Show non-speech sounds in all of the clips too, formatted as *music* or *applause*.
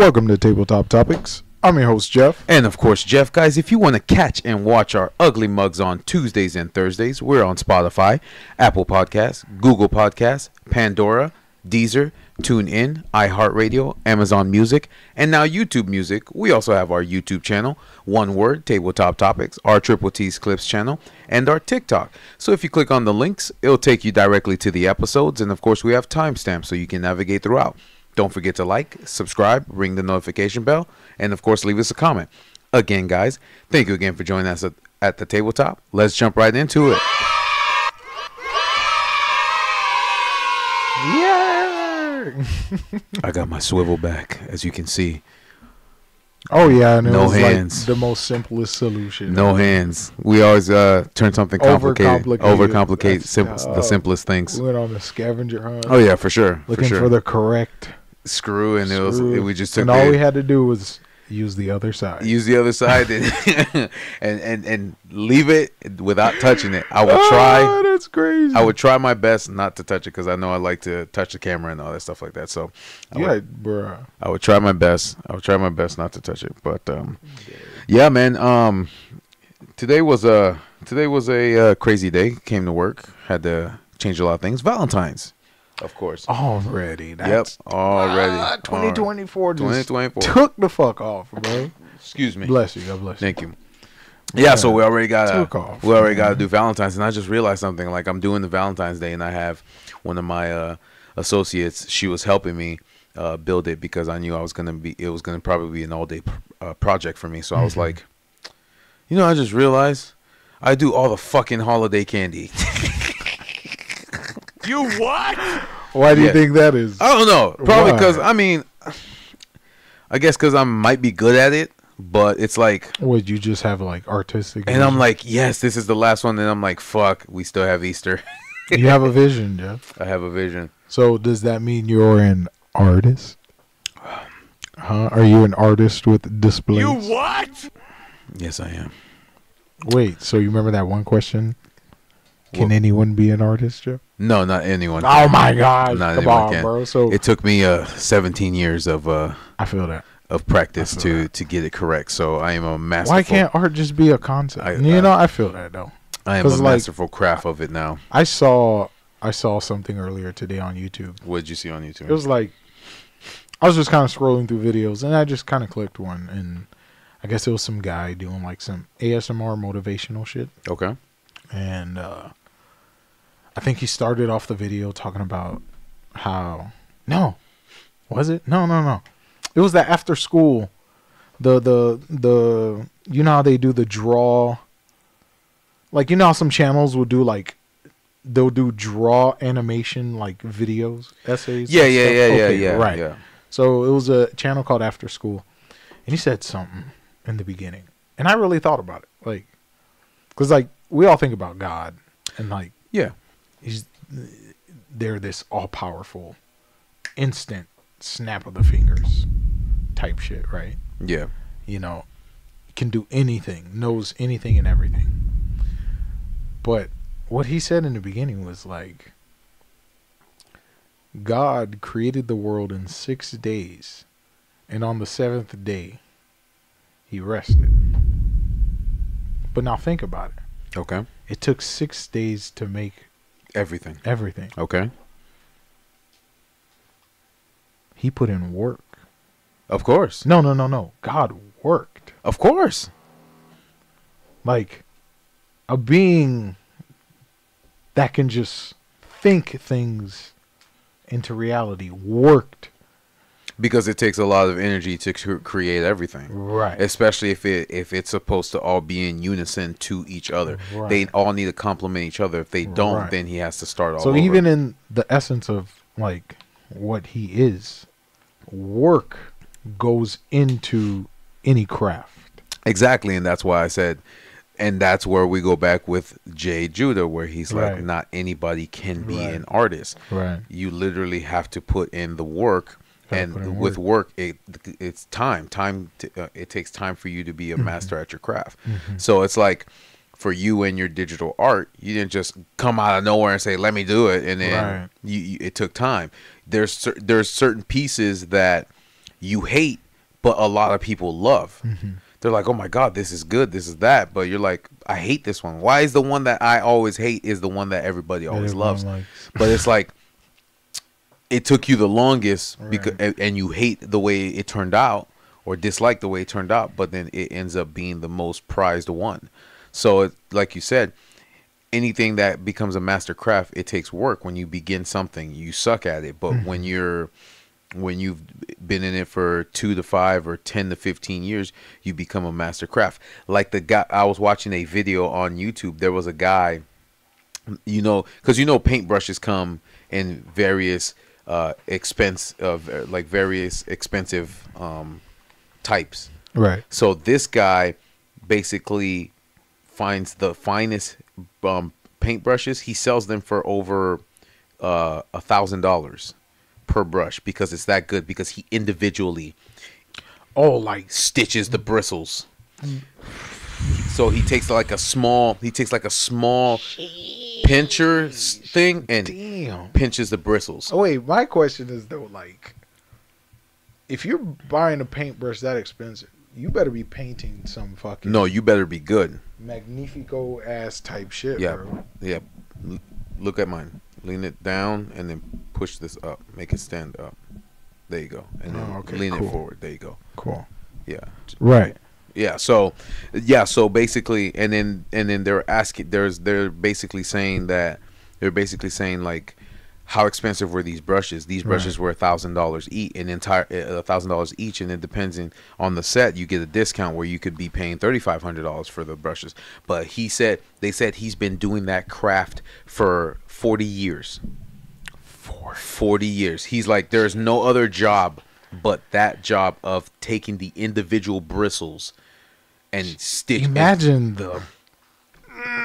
Welcome to Tabletop Topics. I'm your host, Jeph. And of course, Jeph, guys, if you want to catch and watch our ugly mugs on Tuesdays and Thursdays, we're on Spotify, Apple Podcasts, Google Podcasts, Pandora, Deezer, TuneIn, iHeartRadio, Amazon Music, and now YouTube Music. We also have our YouTube channel, One Word, Tabletop Topics, our Triple T's Clips channel, and our TikTok. So if you click on the links, it'll take you directly to the episodes, and of course, we have timestamps so you can navigate throughout. Don't forget to like, subscribe, ring the notification bell, and of course, leave us a comment. Again, guys, thank you again for joining us at, at the tabletop. Let's jump right into it. Yeah. I got my swivel back, as you can see. oh yeah, and it No was hands. like the most simplest solution. No hands. We always uh, turn something complicated, Overcomplicate. overcomplicate uh, the simplest things. We went on a scavenger hunt. Oh yeah, for sure, looking for for, the correct. Screw, and it was we just took and all the- we had to do was use the other side. use the other side and, *laughs* and and and leave it without touching it. I would Ah, try. that's crazy. I would try my best not to touch it because I know I like to touch the camera and all that stuff like that. So I Yeah, would, bruh. I would try my best. I would try my best not to touch it. But um, yeah, man. Um, today was a today was a uh, crazy day. Came to work, had to change a lot of things. Valentine's, of course. Already. yep, already. Ah, 2024 just 2024. took the fuck off, bro. Excuse me. Bless you. God bless you. Thank you. Yeah, so we already got Took off, we already got to do Valentine's, and I just realized something. Like I'm doing the Valentine's Day, and I have one of my uh, associates. She was helping me uh, build it because I knew I was gonna be. It was gonna probably be an all day uh, project for me. So I was Mm-hmm. like, you know, I just realized I do all the fucking holiday candy. You what? *laughs* Why do you Yeah. think that is? I don't know. Probably because I mean, I guess because I might be good at it, but it's like. Would you just have like artistic? And I'm like, yes, this is the last one. And I'm like, fuck, we still have Easter. *laughs* you have a vision, Jeph. I have a vision. So does that mean you're an artist? Huh? Are you an artist with displays? You what? Yes, I am. Wait, so you remember that one question? Can What? anyone be an artist, Jeph? No, not anyone. Oh my god! Not Come anyone on, can. bro. So It took me uh 17 years of uh I feel that. of practice to that. to get it correct. So I am a masterful. Why can't art just be a concept? I- you I- know, I feel that though. I am a 'cause, like- masterful craft of it now? I saw I saw something earlier today on YouTube. What did you see on YouTube? It was like I was just kind of scrolling through videos and I just kind of clicked one and I guess it was some guy doing like some ASMR motivational shit okay. and uh I think he started off the video talking about how no was it no no no it was that after school the the the you know how they do the draw like you know how some channels will do like they'll do draw animation like videos essays Yeah, and yeah, stuff? yeah, yeah, yeah. right Yeah. so it was a channel called After School, and he said something in the beginning, and I really thought about it, like, because like we all think about God, and like Yeah. He's they're this all powerful, instant snap of the fingers type shit, right? Yeah. You know, can do anything, knows anything and everything. But what he said in the beginning was like, God created the world in six days, and on the seventh day, he rested. But now think about it. Okay. It took six days to make Everything. everything. Okay. He put in work. Of course. No, no, no, no. God worked. Of course. Like a being that can just think things into reality worked. Because it takes a lot of energy to cr- create everything. Right. especially if it if it's supposed to all be in unison to each other. Right. They all need to complement each other. If they don't, Right. then he has to start all so over. even in the essence of like what he is, work goes into any craft. exactly, and that's why I said, and that's where we go back with Jay Judah, where he's like, Right. not anybody can be Right. an artist. Right. You literally have to put in the work. And with work, it it's time. Time. To, uh, it takes time for you to be a Mm-hmm. master at your craft. So it's like, for you and your digital art, you didn't just come out of nowhere and say, "Let me do it," and then Right. you, you, it took time. There's cer- there's certain pieces that you hate, but a lot of people love. Mm-hmm. They're like, "Oh my god, this is good, this is that," but you're like, "I hate this one." Why is the one that I always hate is the one that everybody always everyone loves? likes. But it's like it took you the longest because and, and you hate the way it turned out or dislike the way it turned out, but then it ends up being the most prized one. So, it, like you said, anything that becomes a master craft, it takes work. When you begin something, you suck at it, but mm-hmm. when you're when you've been in it for two to five or ten to fifteen years, you become a master craft. Like the guy, I was watching a video on YouTube. There was a guy, you know, because you know paintbrushes come in various uh, expense of uh, like various expensive um, types. Right. So this guy basically finds the finest um, paintbrushes. He sells them for over uh, a thousand dollars per brush because it's that good. Because he individually Oh, like stitches the bristles. So he takes like a small. He takes like a small pincher thing and damn. pinches the bristles. Oh wait, my question is though, like, if you're buying a paintbrush that expensive, you better be painting some fucking No, you better be good. magnifico ass type shit, Yeah, bro. yeah. L- look at mine. Lean it down and then push this up. Make it stand up. There you go. And then Oh, okay, lean cool. it forward. There you go. Cool. Yeah. Right. Yeah. So, yeah. So basically, and then and then they're asking. There's they're basically saying that they're basically saying like, how expensive were these brushes? These brushes were a thousand dollars each, an entire eh, a thousand dollars each, and it depends in, on the set. You get a discount where you could be paying thirty five hundred dollars for the brushes. But he said they said he's been doing that craft for forty years. Four. 40 years. He's like, there's no other job but that job of taking the individual bristles and stitch. Imagine the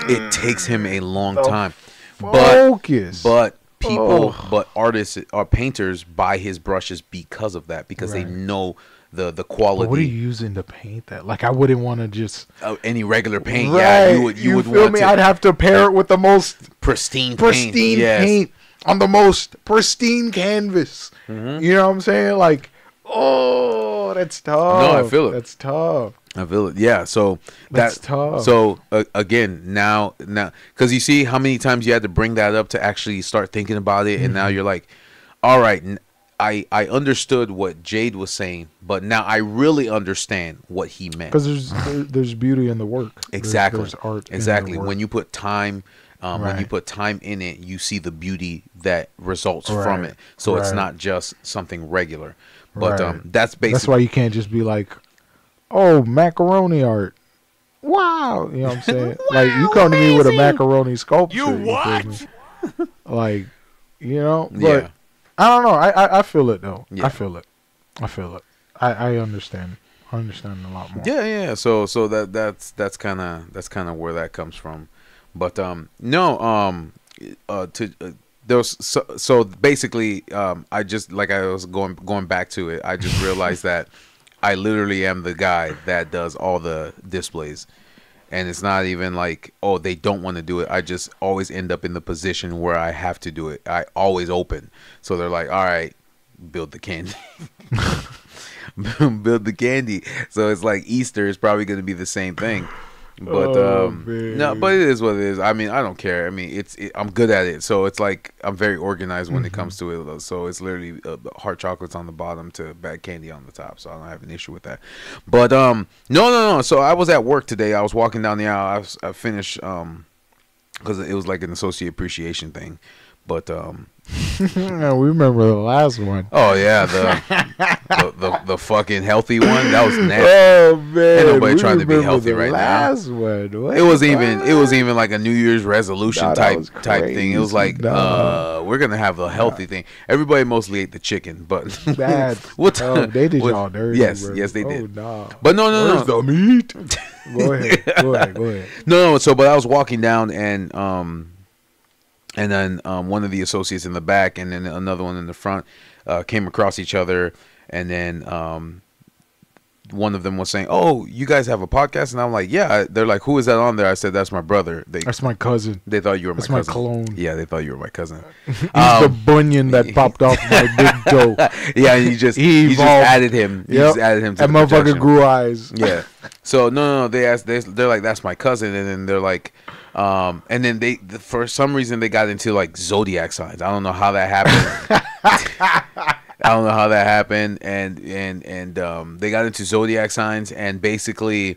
it takes him a long time. But focus. but people, Oh. but artists or painters buy his brushes because of that because they know the the But what are you using to paint that? Like, I wouldn't want to just. of any regular paint. Yeah, you would you, would feel want me? to I'd have to pair it with the most pristine pristine paint. Yes. paint on the most pristine canvas. Mm-hmm. You know what I'm saying? Like, oh, that's tough. No, I feel it. That's tough. I village. Yeah. So That's that, tough. So uh, again, now now because you see how many times you had to bring that up to actually start thinking about it, and now Mm-hmm. you're like, all right, I I understood what Jade was saying, but now I really understand what he meant. Because there's there, there's beauty in the work. Exactly. There's, art. in the exactly. When you put time, um, when you put time in it, you see the beauty that results from it. So it's not just something regular. But Right. um, that's basically That's why you can't just be like, oh, macaroni art. Wow. You know what I'm *laughs* saying? like, you come to me with a macaroni sculpture. You feel what? me? like, you know? But Yeah. I don't know. I, I, I feel it, though. Yeah. I feel it. I feel it. I, I understand. I understand a lot more. Yeah, yeah. So so that that's that's kind of that's kind of where that comes from. But um no um uh to uh, there was so, so basically um I just like I was going going back to it. I just realized that I literally am the guy that does all the displays. And it's not even like, oh, they don't want to do it. I just always end up in the position where I have to do it. I always open. So they're like, all right, build the candy. *laughs* build the candy. So it's like Easter is probably going to be the same thing. But Oh, um man. no, but it is what it is. I mean, I don't care. I mean, it's it, I'm good at it. So it's like I'm very organized when it Mm-hmm. comes to it. So it's literally uh, hot chocolates on the bottom to bad candy on the top. So I don't have an issue with that. But um no, no, no. So I was at work today. I was walking down the aisle. I, was, I finished um because it was like an associate appreciation thing. But um we remember the last one. oh yeah, the *laughs* the, the the fucking healthy one that was nasty. Oh man, Ain't nobody we trying to be healthy the right now. last one. What? It was even it was even like a New Year's resolution type type thing. It was like nah. uh we're gonna have a healthy thing. Everybody mostly ate the chicken, but *laughs* what oh, they did what- y'all dirty. Yes, bro. yes they oh, did. Nah. But no, no, Where's no, the meat? *laughs* go ahead. Go ahead. Go ahead. no, no. So, but I was walking down and um, and then um, one of the associates in the back and then another one in the front uh, came across each other, and then um, one of them was saying, "Oh, you guys have a podcast?" And I'm like, "Yeah." They're like, "Who is that on there?" I said, "That's my brother." They That's my cousin. they thought you were my cousin. That's my clone. Yeah, they thought you were my cousin. *laughs* He's Um, the bunion that *laughs* popped off my big toe. *laughs* yeah, and you just He you just added him. You Yep. just added him to That the motherfucker grew eyes. Yeah. So no, no, no. They asked. They, they're like, "That's my cousin," and then they're like, um, and then they, the, for some reason, they got into like zodiac signs. I don't know how that happened. *laughs* I don't know how that happened, and and and um, they got into zodiac signs, and basically,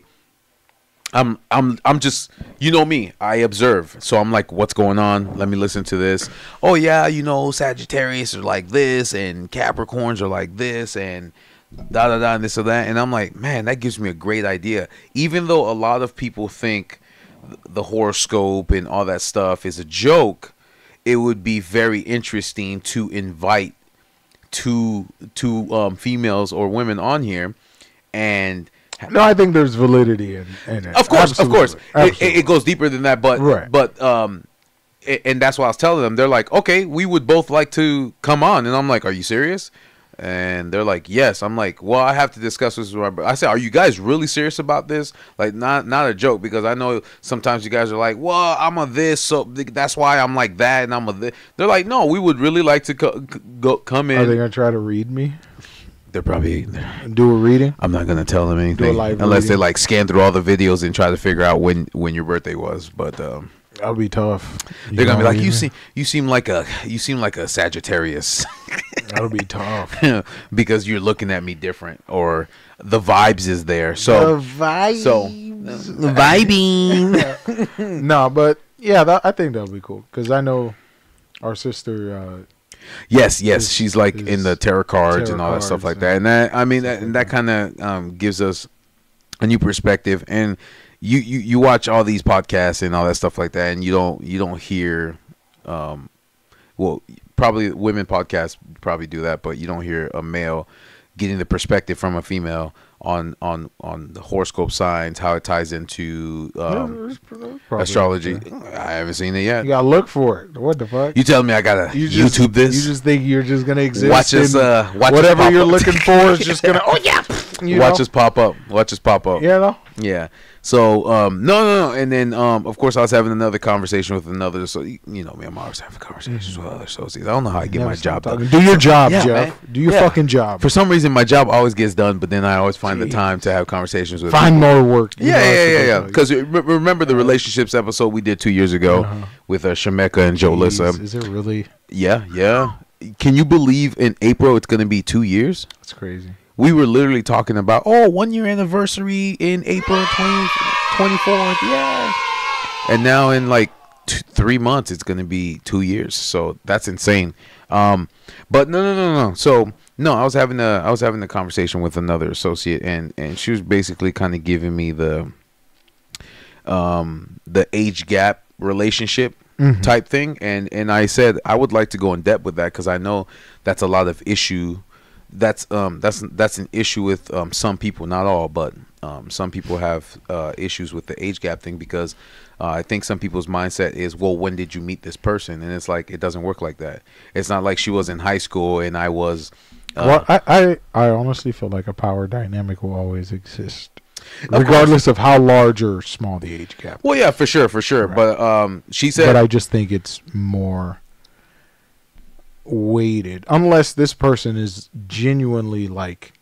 I'm I'm I'm just you know me. I observe, so I'm like, what's going on? Let me listen to this. Oh yeah, you know, Sagittarius are like this, and Capricorns are like this, and da da da, and this or that. And I'm like, man, that gives me a great idea. Even though a lot of people think th- the horoscope and all that stuff is a joke, it would be very interesting to invite two two um, females or women on here and No, I think there's validity in, in it. of course, of course, it, it, goes deeper than that. But Right. but um, and that's what I was telling them. They're like, okay, we would both like to come on, and I'm like, are you serious? And they're like, yes. I'm like, well, I have to discuss this with my. bro-" I said, are you guys really serious about this? Like, not not a joke because I know sometimes you guys are like, well, I'm a this, so th- that's why I'm like that, and I'm a this. They're like, no, we would really like to co- go come in." Are they gonna try to read me? They're probably. Do a reading? I'm not gonna tell them anything unless they like scan through all the videos and try to figure out when when your birthday was. But um, That'll be tough. You they're gonna be like, what you mean? seem you seem like a you seem like a Sagittarius *laughs* That'll be tough. *laughs* because you're looking at me different or the vibes is there. So the vibes. so vibing. *laughs* no, but yeah, that, I think that'll be cool because I know our sister. Uh, yes, yes, Is- she's like in the tarot cards tarot and all that stuff cards like that. And that I mean that stuff and like that kind of um, gives us a new perspective and you, you you watch all these podcasts and all that stuff like that and you don't you don't hear um well probably women podcasts probably do that but you don't hear a male getting the perspective from a female on on on the horoscope signs how it ties into um, Probably. astrology i haven't seen it yet You gotta look for it. What the fuck? you tell me i gotta You just, youtube this You just think you're just gonna exist. watch this. uh watch whatever you're up. looking for is just gonna. *laughs* Oh yeah. *laughs* You watch know? us pop up watch this pop up Yeah. know. Yeah. So um no no no and then um of course I was having another conversation with another so you know me I'm always having conversations with other associates. I don't know how I get Mm-hmm. Never my job done. Do your job, Yeah, Jeph. man. Do your Yeah. fucking job. For some reason my job always gets done but then I always find the time to have conversations with Find people. more work. Yeah, yeah, yeah, yeah. Because remember the relationships episode we did two years ago Uh-huh. with uh, Shemeka and Jolissa. Is it really? Yeah, yeah. Can you believe in April it's going to be two years? That's crazy. We were literally talking about oh one year anniversary in april 20, 24th yeah. And now in like t- three months it's gonna be two years. So that's insane. Um but no no no no so no i was having a i was having a conversation with another associate and and she was basically kind of giving me the um the age gap relationship Mhm. type thing. And and i said i would like to go in depth with that because i know that's a lot of issue that's um that's that's an issue with um some people not all but um some people have uh issues with the age gap thing because uh, i think some people's mindset is well when did you meet this person and it's like it doesn't work like that it's not like she was in high school and i was uh, well, I, I, I honestly feel like a power dynamic will always exist, regardless of how large or small the age gap. well yeah for sure for sure Right. but um she said but I just think it's more weighted, unless this person is genuinely like,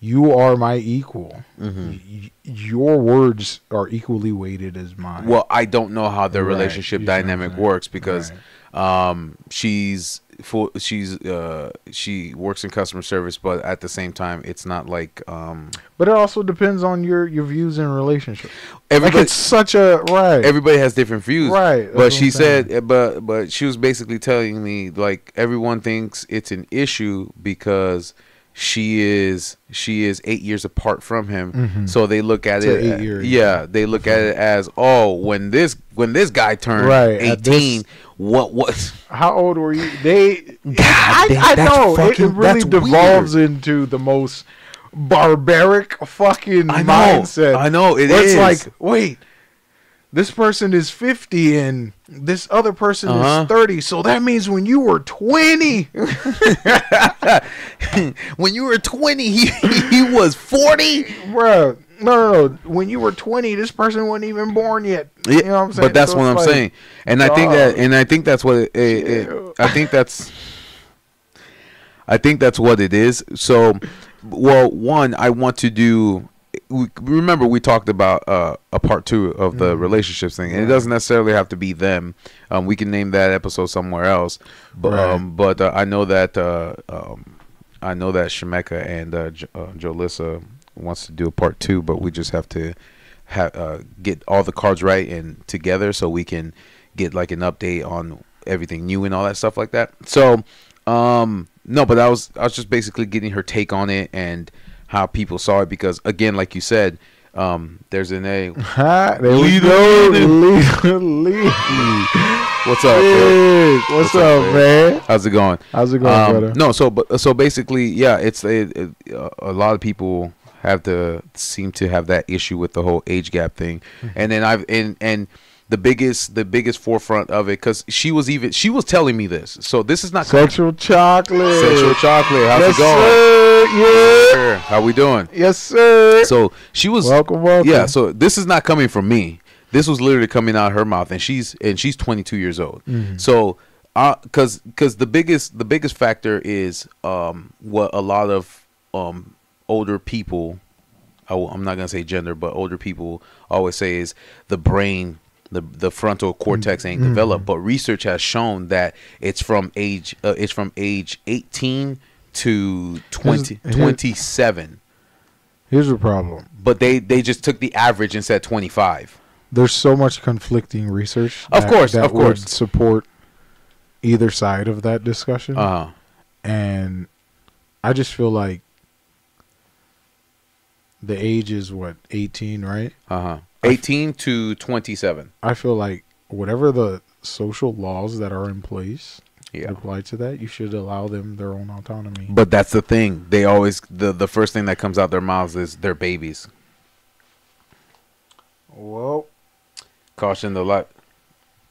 "You are my equal. Mhm. Y- your words are equally weighted as mine." well i don't know how their Right, relationship you see what I'm dynamic works because um she's for she's uh she works in customer service but at the same time it's not like um but it also depends on your your views in relationship. Like everybody it's such a right. everybody has different views Right, but she said but but she was basically telling me like everyone thinks it's an issue because she is she is eight years apart from him Mhm. so they look at It's it eight-year yeah they look at it as oh when this when this guy turned Right, 18 this- what was How old were you? They. *laughs* God I, damn, I that's know it, fucking- it really that's devolves into the most barbaric fucking I know, mindset. I know, it it's is. like, wait, this person is 50 and this other person Uh-huh. is 30. So that means when you were 20, *laughs* when you were 20, he, he was 40. bro. No, no, no. When you were 20, this person wasn't even born yet. You know what I'm saying? But that's So what I'm like, saying, and I think that, and I think that's what it, it, it- I think that's, I think that's what it is. So, well, one, I want to do. We, remember, we talked about uh, a part two of the Mhm. relationships thing, and it doesn't necessarily have to be them. Um, we can name that episode somewhere else, but Right. um, but uh, I know that uh, um, I know that Shemeka and uh, J- uh, Jolissa wants to do a part two, but we just have to ha- uh, get all the cards right and together so we can get like an update on everything new and all that stuff like that. So, um, no, but I was I was just basically getting her take on it and how people saw it because again, like you said, um, there's an a *laughs* there we go. the Lead, lead. what's up? Big. What's, What's up, up, man? How's it going? How's it going, Um, brother? no, so but so basically, yeah, it's it, it, uh, a lot of people have to seem to have that issue with the whole age gap thing, Mm-hmm. and then I've and and the biggest the biggest forefront of it because she was even she was telling me this, so this is not Sexual chocolate. sexual chocolate. How's yes, it going? sir. Yeah. How we doing? Yes, sir. So she was welcome, welcome. yeah. So this is not coming from me. This was literally coming out of her mouth, and she's and she's 22 years old. Mhm. So, uh, cause cause the biggest the biggest factor is um what a lot of um older people, I, am not gonna say gender, but older people always say is the brain. The, the frontal cortex ain't Mhm. developed, but research has shown that it's from age uh, it's from age 18 to 20, Here's- 27. Here's the problem. But they they just took the average and said 25. There's so much conflicting research. Of course, that of would course. support either side of that discussion. Uh huh. and I just feel like the age is what 18, right? Uh huh. 18 to 27. I feel like whatever the social laws that are in place Yeah. apply to that, you should allow them their own autonomy. But that's the thing. They always the the first thing that comes out their mouths is their babies. Well, Caution the lot.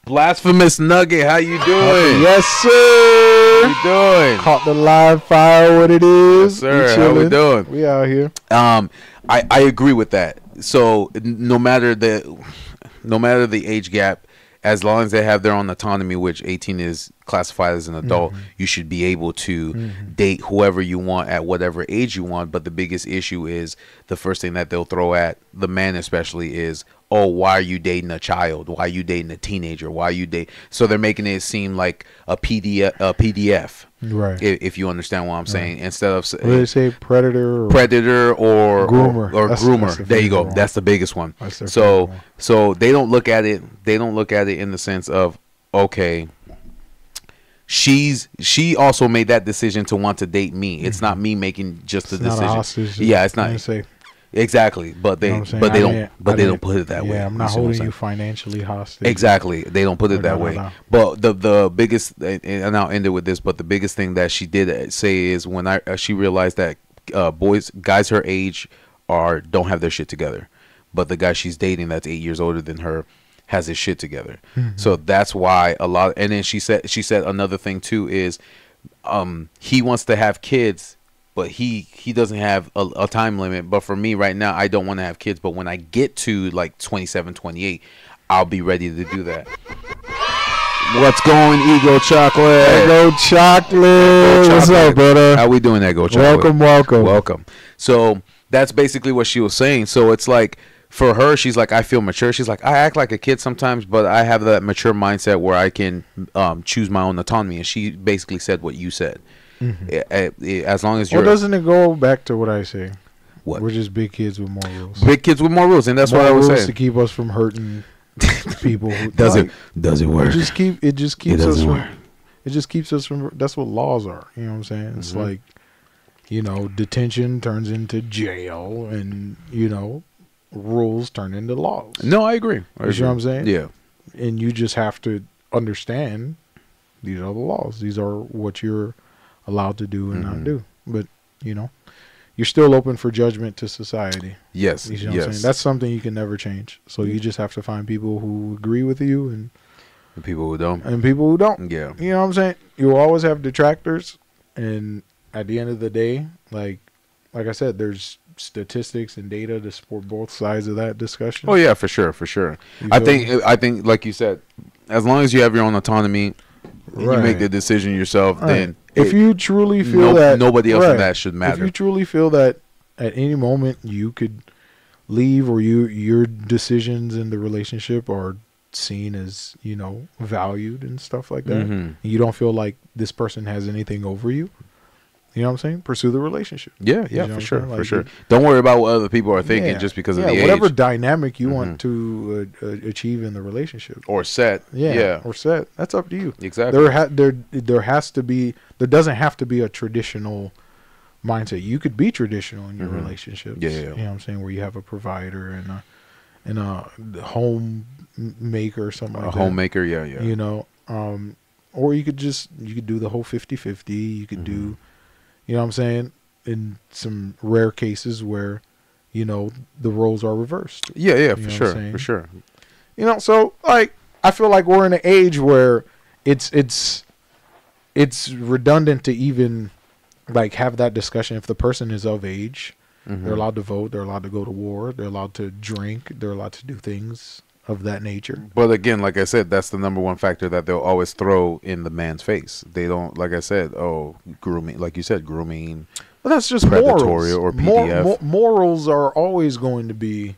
Blasphemous Nugget, how you doing? yes, How sir. you doing? Caught the live fire. What it is, Yes, sir. How we doing? We out here. Um, I I agree with that. So no matter the no matter the age gap, as long as they have their own autonomy, which 18 is classified as an adult, you should be able to Mhm. date whoever you want at whatever age you want. But the biggest issue is the first thing that they'll throw at the man, especially, is oh, why are you dating a child? Why are you dating a teenager? Why are you date? So they're making it seem like a PDF, a PDF, Right. if, if you understand what I'm saying, instead of what they say? Predator. Or predator or Groomer. or, or That's- groomer. that's the there you go. one. That's the biggest one. So one. so they don't look at it. They don't look at it in the sense of okay. She's she also made that decision to want to date me. It's not me making just the Mm-hmm. It's not a decision. Yeah, it's not exactly. But they you know what I'm saying? but they I don't but I they don't put it that way. Yeah, I'm not what holding you financially hostage. Exactly. They don't put it No, that no, way. no. But the the biggest and I'll end it with this. But the biggest thing that she did say is when I uh, she realized that uh, boys guys her age are don't have their shit together, but the guy she's dating that's eight years older than her has his shit together. Mm-hmm. So that's why a lot. And then she said she said another thing too is um he wants to have kids but he he doesn't have a, a time limit. But for me right now i don't want to have kids but when i get to like 27 28 i'll be ready to do that. What's going ego chocolate? Go chocolate. What's Chocolate. up, brother? how we doing that go chocolate? Welcome, welcome. welcome. So that's basically what she was saying. So it's like for her she's like i feel mature. She's like i act like a kid sometimes but i have that mature mindset where i can um, choose my own autonomy. And she basically said what you said Eh, eh, as long as you're doesn't it go back to what I say? What? We're just big kids with more rules. big kids with more rules and that's more what i was rules saying to keep us from hurting *laughs* people. Who, does like, it does it It work just keep it just keeps us from. work. It just keeps us from. That's what laws are. You know what I'm saying? It's Mhm. like, you know, detention turns into jail, and you know, rules turn into laws. no i agree I You see what. I'm saying? yeah and you just have to understand these are the laws. These are what you're allowed to do and Mhm. not do. But you know, you're still open for judgment to society. Yes, You know what I'm saying? yes. That's something you can never change. So you just have to find people who agree with you and, The people who don't. and people who don't. Yeah. You know what I'm saying? You'll always have detractors, and at the end of the day, like like I said, there's statistics and data to support both sides of that discussion. Oh yeah, for sure, for sure. You I think me? I think like you said, as long as you have your own autonomy, and you make the decision yourself, Right. then if it- you truly feel no- that nobody else in that should matter. if you truly feel that at any moment you could leave or you your decisions in the relationship are seen as you know valued and stuff like that Mhm. and you don't feel like this person has anything over you you know what i'm saying pursue the relationship yeah, You yeah, know for sure, saying? for sure. Don't worry about what other people are thinking Yeah. just because yeah, of the whatever age dynamic you Mhm. want to uh, uh, achieve in the relationship or set. yeah, yeah, or set that's up to you exactly. there ha- there there has to be there doesn't have to be a traditional mindset. You could be traditional in your Mhm. relationships. Yeah. You know what I'm saying? Where you have a provider and a and a home maker or something a like homemaker, yeah, yeah. You know, um, or you could just you could do the whole 50-50. You could do, Mhm. You know what I'm saying? In some rare cases where, you know, the roles are reversed. yeah, yeah, You for sure, for sure. You know, so like I feel like we're in an age where it's it's it's redundant to even like have that discussion if the person is of age. Mhm. They're allowed to vote, they're allowed to go to war, they're allowed to drink, they're allowed to do things of that nature. But again, like I said, that's the number one factor that they'll always throw in the man's face. They don't, like I said, oh, grooming, like you said, grooming. But that's just Predatory morals. or Mor- PDF. mo- morals are always going to be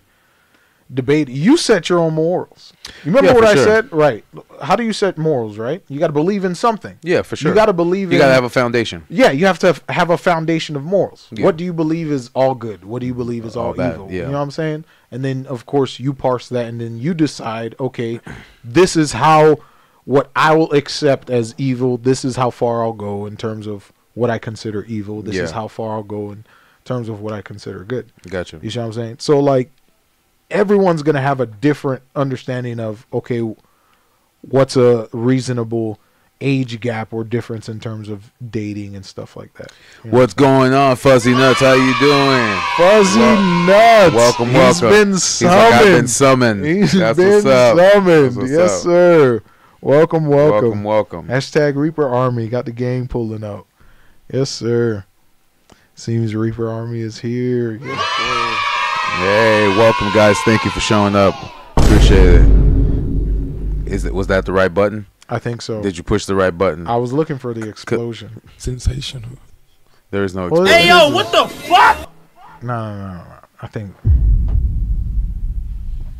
debated. You set your own morals. You remember Yeah, what I sure. said? Right. How do you set morals, right? You got to believe in something. Yeah, for sure. You got to believe You in got to have a foundation. Yeah, you have to have- have a foundation of morals. Yeah. What do you believe is all good? What do you believe is all, All evil? yeah. You know what I'm saying? And then of course you parse that and then you decide, okay, this is how what I will accept as evil, this is how far I'll go in terms of what I consider evil. This is how far I'll go in terms of what I consider good. Gotcha. You see what I'm saying? So like everyone's gonna have a different understanding of okay, what's a reasonable age gap or difference in terms of dating and stuff like that. You know? What's going on, Fuzzy Nuts? How you doing? Fuzzy Wel- nuts? Welcome, He's welcome. been He's summoned. like, I've been summoned. He's That's been summoned. Yes, up. sir. Welcome, welcome. Welcome, welcome. Hashtag Reaper Army got the gang pulling out. Yes, sir. Seems Reaper Army is here. Yes, sir. Hey, welcome, guys. Thank you for showing up. Appreciate it. Is it was that the right button? I think so. Did you push the right button? I was looking for the explosion. Sensational. There is no. Well, explosion. Hey, yo, what the fuck? No, no, no, no. I think.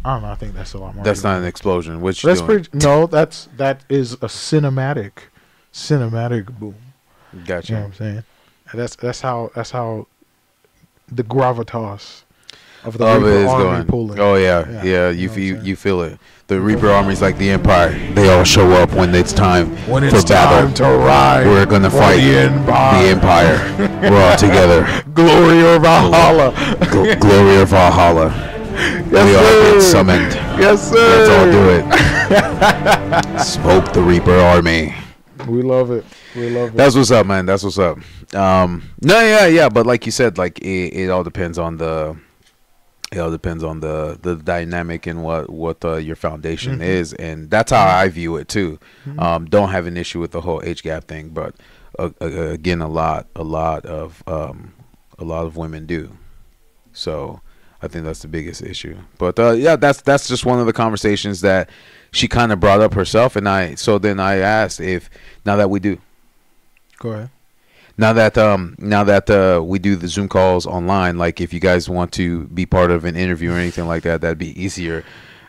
I don't know. I think that's a lot more. That's not an explosion. Which That's doing? pretty. No, that's that is a cinematic, cinematic boom. Gotcha. You know what I'm saying? And that's that's how that's how the gravitas of the Oh, Reaper it is army going. pulling. Oh yeah, Yeah, yeah. you you know what I'm you, you feel it. The Reaper army's like the Empire. They all show up when it's time when for it's battle. time to ride, We're gonna fight the empire. the Empire. We're all together. *laughs* Glory or Valhalla. Gl- Glory of Valhalla. yes, we all sir. get summoned. Yes, sir. Let's all do it. Smoke *laughs* the Reaper army. We love it. We love it. That's what's up, man. That's what's up. Um, no, yeah, yeah, but like you said, like it, it all depends on the, it all depends on the the dynamic and what what uh, your foundation Mhm. is, and that's how I view it too. Mhm. Um, don't have an issue with the whole age gap thing, but uh, uh, again, a lot, a lot of um, a lot of women do. So I think that's the biggest issue. But uh, yeah, that's that's just one of the conversations that she kind of brought up herself, and I so then I asked if now that we do Go ahead. Now that um now that uh we do the zoom calls online like if you guys want to be part of an interview or anything like that that'd be easier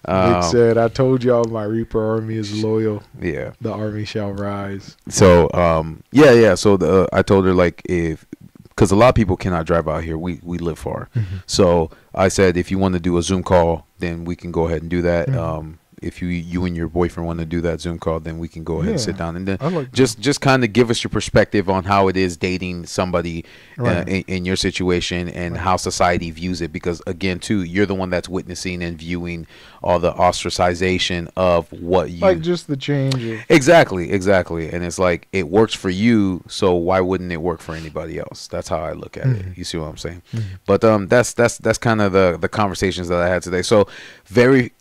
um, said, "I told y'all my Reaper army is loyal. yeah The army shall rise." so um yeah yeah so the i told her like if because a lot of people cannot drive out here we we live far so i said if you want to do a zoom call then we can go ahead and do that Mhm. um if you you and your boyfriend want to do that Zoom call, then we can go ahead and sit down and then like that. just just kind of give us your perspective on how it is dating somebody uh, in, in your situation and how society views it. Because again, too, you're the one that's witnessing and viewing all the ostracization of what you like just the changes. Exactly, exactly. And it's like it works for you, so why wouldn't it work for anybody else? That's how I look at it. You see what I'm saying? But um that's that's that's kind of the the conversations that I had today. So very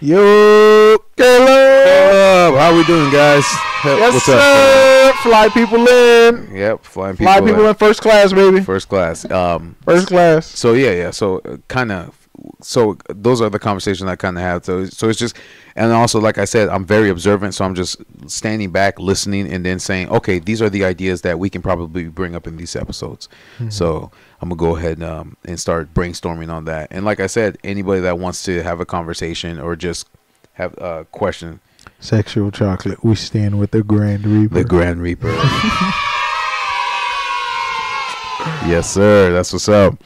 Yo, Caleb. How we doing guys? Hey, Yes, What's up? sir. Fly people in. Yep, flying people. Fly people in. in first class, baby. First class. Um First class. so yeah, yeah. So kind of, so those are the conversations I kind of have. So so it's just, and also like I said, I'm very observant. So I'm just standing back, listening, and then saying, okay, these are the ideas that we can probably bring up in these episodes. So I'm gonna go ahead um, and start brainstorming on that. And like I said, anybody that wants to have a conversation or just have a question, Sexual chocolate. We stand with the Grand Reaper. the Grand Reaper. *laughs* yes, sir. That's what's up.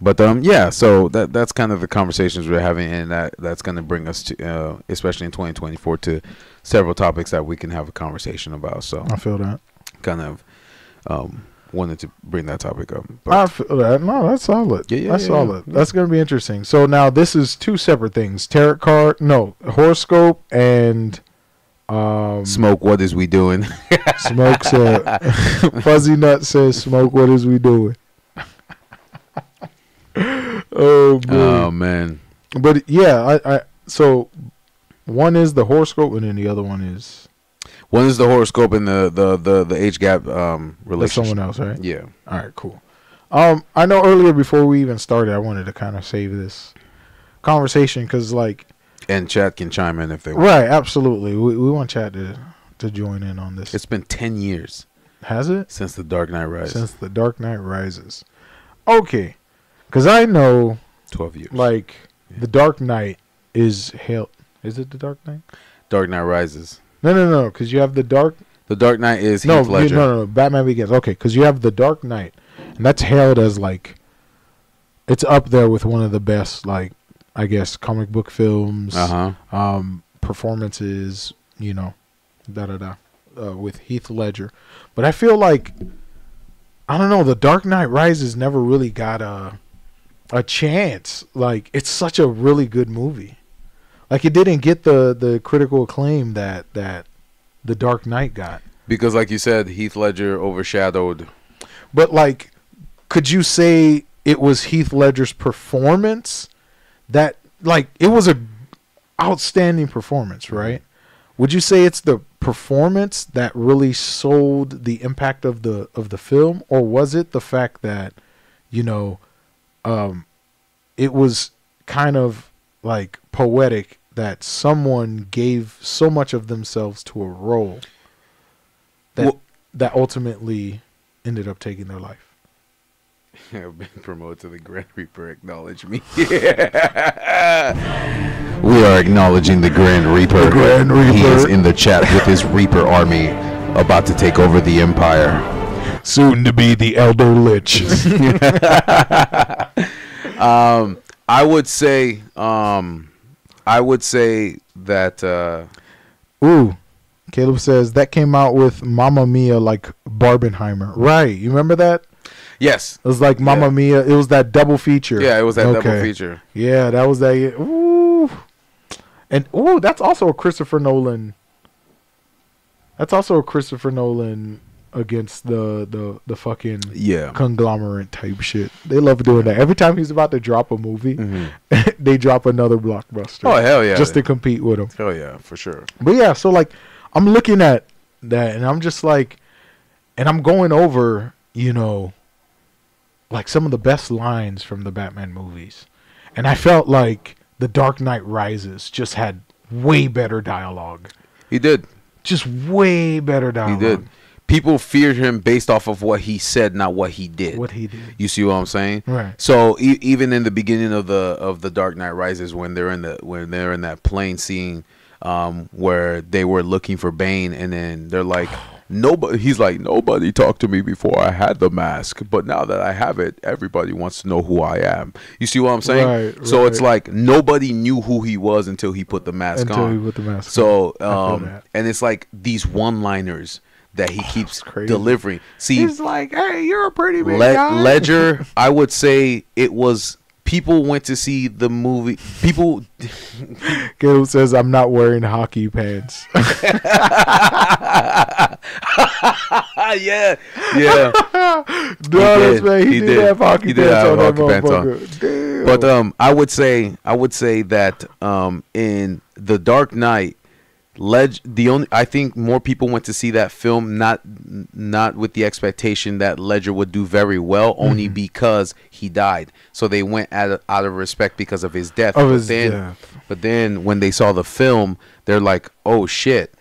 But um, yeah. So that that's kind of the conversations we're having, and that that's going to bring us to, uh, especially in 2024, to several topics that we can have a conversation about. So I feel that. kind of um wanted to bring that topic up. I feel that. No, that's solid. Yeah, yeah, that's yeah, solid. yeah. That's gonna be interesting. So now this is two separate things: tarot card, no horoscope, and um, smoke. What is we doing? Smoke said, *laughs* *laughs* Fuzzy Nut says, "Smoke, what is we doing?" Oh boy. oh man. but yeah, I, I so one is the horoscope, and then the other one is One is the horoscope and the the the, the age gap um that's relationship. someone else, right? Yeah. All right, cool. Um, I know earlier before we even started, I wanted to kind of save this conversation because, like, And chat can chime in if they want. right, absolutely, we we want Chad to to join in on this. It's been ten years Has it since the Dark Knight Rises. since the Dark Knight Rises? Okay, because I know Twelve years. like the Dark Knight is hell. Is it the Dark Knight? Dark Knight Rises. No, no, no. Because you have the Dark. The Dark Knight is No, Heath you- Ledger. no, no, no. Batman Begins. Okay, because you have the Dark Knight, and that's hailed as like, it's up there with one of the best, like, I guess, comic book films, Uh huh. um, performances. You know, da da da, uh, with Heath Ledger. But I feel like, I don't know, the Dark Knight Rises never really got a, a chance. Like, it's such a really good movie. Like, it didn't get the the critical acclaim that that the Dark Knight got. Because, like you said, Heath Ledger overshadowed. But like, could you say it was Heath Ledger's performance that like it was a outstanding performance, right? Would you say it's the performance that really sold the impact of the of the film, or was it the fact that you know, um, it was kind of like poetic that someone gave so much of themselves to a role that Well- that ultimately ended up taking their life. I've been promoted to the Grand Reaper. Acknowledge me. *laughs* we are acknowledging the Grand Reaper. The Grand He is in the chat with his Reaper army, about to take over the Empire. Soon to be the Elder Lich. *laughs* Um, I would say, um, I would say that. Uh, Ooh. Caleb says that came out with Mamma Mia like Barbenheimer. Right. You remember that? yes. It was like Mamma Yeah. Mia. It was that double feature. Yeah, it was that double feature. Yeah, that was that. Ooh. And ooh, that's also a Christopher Nolan. That's also a Christopher Nolan against the the the fucking Yeah. conglomerate type shit. They love doing that. Every time he's about to drop a movie, Mhm. *laughs* they drop another blockbuster. Oh hell yeah! Just to compete with him. hell yeah, for sure. But yeah, so like I'm looking at that and I'm just like and I'm going over, you know, like some of the best lines from the Batman movies. And I felt like The Dark Knight Rises just had way better dialogue. He did. Just way better dialogue. He did. People feared him based off of what he said, not what he did. What he did. You see what I'm saying? Right. So e- even in the beginning of the of the Dark Knight Rises, when they're in the when they're in that plane scene, um, where they were looking for Bane, and then they're like, *sighs* nobody. He's like nobody talked to me before I had the mask, but now that I have it, everybody wants to know who I am. You see what I'm saying? Right, so it's like nobody knew who he was until he put the mask Until on. he put the mask So on. Um, and it's like these one-liners that he keeps delivering. See, He's like, "Hey, you're a pretty big Le- guy." Ledger, *laughs* I would say it was people went to see the movie. People, *laughs* Caleb says, "I'm not wearing hockey pants." *laughs* yeah, yeah. no, right. He, He did, did. have hockey He did have on hockey pants on. Damn. But um, I would say I would say that um, in the Dark Knight, Ledge the only I think more people went to see that film not not with the expectation that Ledger would do very well, Mm-hmm. only because he died. So they went out of, out of respect because of his death. Of But his then, death. But then when they saw the film, they're like, "Oh shit."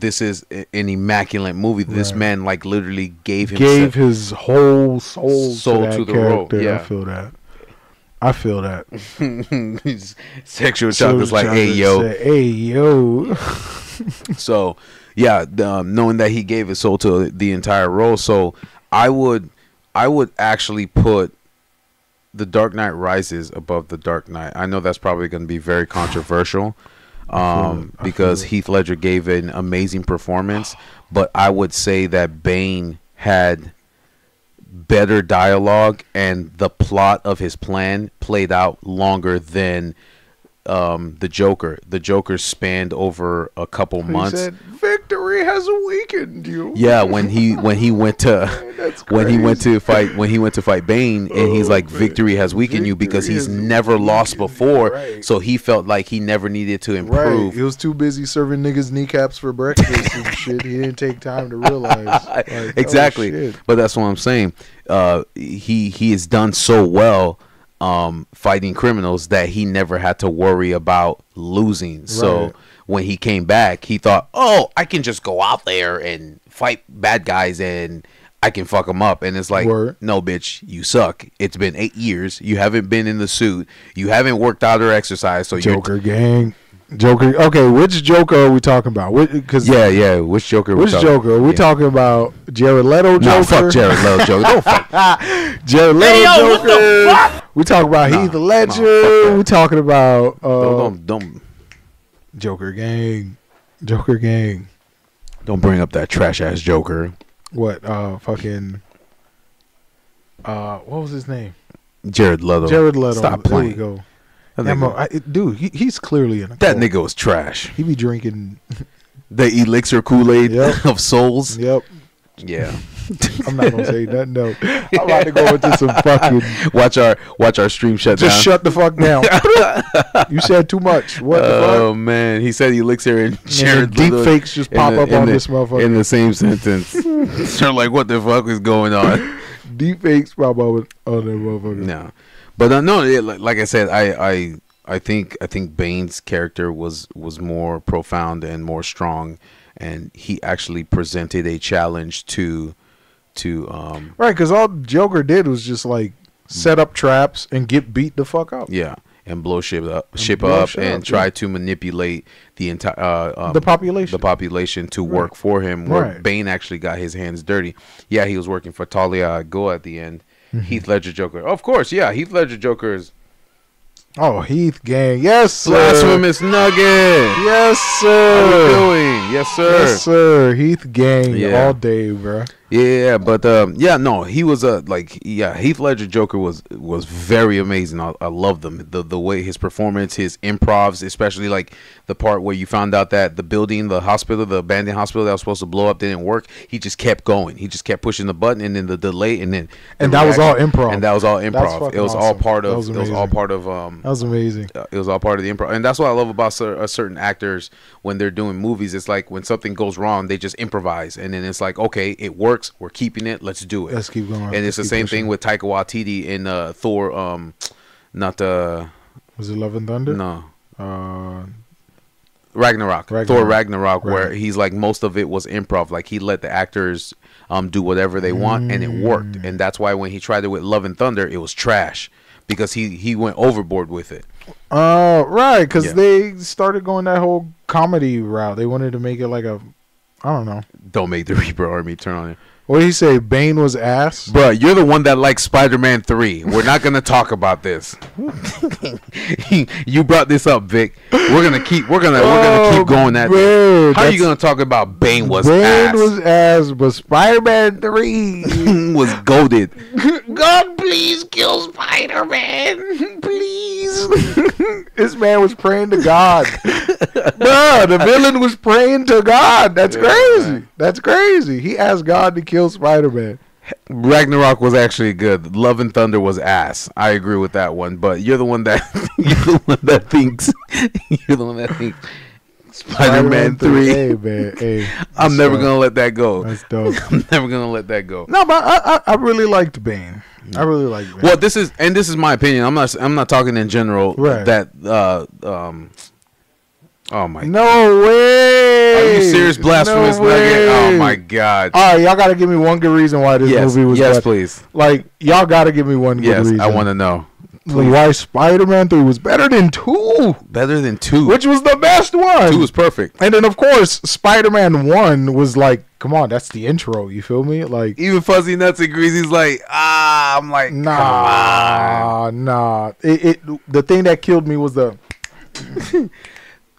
This is an immaculate movie. This man like literally gave himself gave his whole soul, Soul to to the role, character. I feel that. I feel that. *laughs* sexual chocolate's like, hey yo. Hey yo. *laughs* So yeah, um, knowing that he gave his soul to the entire role, so I would, I would actually put the Dark Knight Rises above the Dark Knight. I know that's probably going to be very controversial, um, because. Heath Ledger gave an amazing performance, but I would say that Bane had better dialogue and the plot of his plan played out longer than um, the Joker. The Joker spanned over a couple He months. said, "Victory has weakened you." yeah, when he *laughs* when he went to when he went to fight when he went to fight Bane and he's Oh, like victory has weakened you because he's never lost weakened you, before. right. So he felt like he never needed to Right, improve. he was too busy serving niggas kneecaps for breakfast and *laughs* shit. He didn't take time to realize. Like, oh, exactly. shit. but that's what I'm saying. Uh, he he has done so well um, fighting criminals that he never had to worry about losing. So when he came back, he thought, "Oh, I can just go out there and fight bad guys and." I can fuck them up, and it's like, Word. no, bitch, you suck. It's been eight years. You haven't been in the suit. You haven't worked out or exercised. So you're Joker gang, Joker. Okay, which Joker are we talking about? Because yeah, yeah. Which Joker? we which talking- Joker? Are we yeah. talking about Jared Leto Joker? No, fuck Jared Leto Joker. Don't fuck. *laughs* Jared Leto Hey, yo, what the Joker. We talking about Nah, Heath Ledger. fuck that. we talking about uh, Don't, don't don't Joker gang, Joker gang. don't bring up that trash ass Joker. What? Uh, fucking. Uh, what was his name? Jared Leto. Jared Leto. Stop There playing. go. That, Yeah, nigga, mo- I, dude, he, he's clearly in a that cult. nigga was trash. He be drinking. *laughs* The elixir Kool Aid Yep. *laughs* of souls. Yep. Yeah. *laughs* I'm not gonna say nothing. No, I'm about to go into some fucking. watch our watch our stream shut down. Just down. shut the fuck down. you said too much. What the fuck? Oh man, he said elixir and Jared deep fakes just pop the- up on the- this motherfucker. in the same sentence. They're like, what the fuck is going on? deep fakes pop up on that motherfucker. No, but uh, no, it, like, like I said, I, I I think I think Bane's character was was more profound and more strong, and he actually presented a challenge to to um Right, because all Joker did was just like set up traps and get beat the fuck up. yeah and blow shit up And ship up shit and up, try yeah. to manipulate the entire uh, um, the population. the population to Right. work for him. Where Right. Bane actually got his hands dirty. Yeah, he was working for Talia al Ghul at the end. Mm-hmm. Heath Ledger Joker, of course. Yeah, Heath Ledger Joker is oh, Heath gang. Yes, sir. blasphemous nugget. Yes, How we sir. doing? Yes, sir. Yes, sir. Heath gang Yeah. all day, bro. Yeah, but um, yeah, no, he was a like yeah, Heath Ledger Joker was was very amazing. I, I love them the the way his performance, his improvs, especially like the part where you found out that the building, the hospital, the abandoned hospital that was supposed to blow up didn't work. He just kept going. He just kept pushing the button, and then the delay, and then the And that was all improv. And that was all improv. It was all part of. was it was all part of um That was amazing. uh, it was all part of the improv, and that's what I love about cer- uh, certain actors when they're doing movies. It's like when something goes wrong, they just improvise, and then it's like, okay, it works, we're keeping it, let's do it. Let's keep going. and Let's it's the same pushing. thing with Taika Waititi in uh, Thor. Um, not uh, Was it Love and Thunder? no Uh, Ragnarok. Ragnarok. Thor Ragnarok, where he's like most of it was improv. Like he let the actors um do whatever they want, and it worked. Mm. And that's why when he tried it with Love and Thunder, it was trash because he he went overboard with it. uh, right, because Yeah. they started going that whole comedy route. They wanted to make it like a I don't know. Don't make the *laughs* Reaper Army turn on you. What did he say? Bane was ass. Bro, you're the one that likes Spider-Man 3. We're not gonna talk about this. *laughs* you brought this up, Vic. We're gonna keep we're gonna we're gonna keep oh, going at this. Oh, man, How are you gonna talk about Bane was Bane ass? was ass, but Spider-Man three. *laughs* was goaded. *laughs* God, please kill Spider-Man, please. *laughs* this man was praying to God. *laughs* Bro, the villain was praying to God. That's Yeah, crazy. man. That's crazy. He asked God to kill Spider-Man. Ragnarok was actually good. Love and Thunder was ass. I agree with that one. But you're the one that *laughs* you're the one that thinks you're the one that thinks Spider-Man three. Hey man, hey. I'm never dope. gonna let that go. That's dope. I'm never gonna let that go. No, but I, I, I really liked Bane. I really like. Bane. Well, this is and this is my opinion. I'm not I'm not talking in general. Right. That uh um. Oh my. No way. Are you serious, blasphemous no nugget? Oh my god. All right, y'all gotta give me one good reason why this yes, movie was yes, bad. please. Like y'all gotta give me one good reason. Yes, reason. I want to know. Like, why Spider-Man Three was better than two, Better than two. which was the best one. two was perfect. and then of course Spider-Man One was like, come on, that's the intro. You feel me? Like, Even Fuzzy Nuts agrees. He's like, ah, I'm like, come on. nah, nah. It, it the thing that killed me was the. *laughs*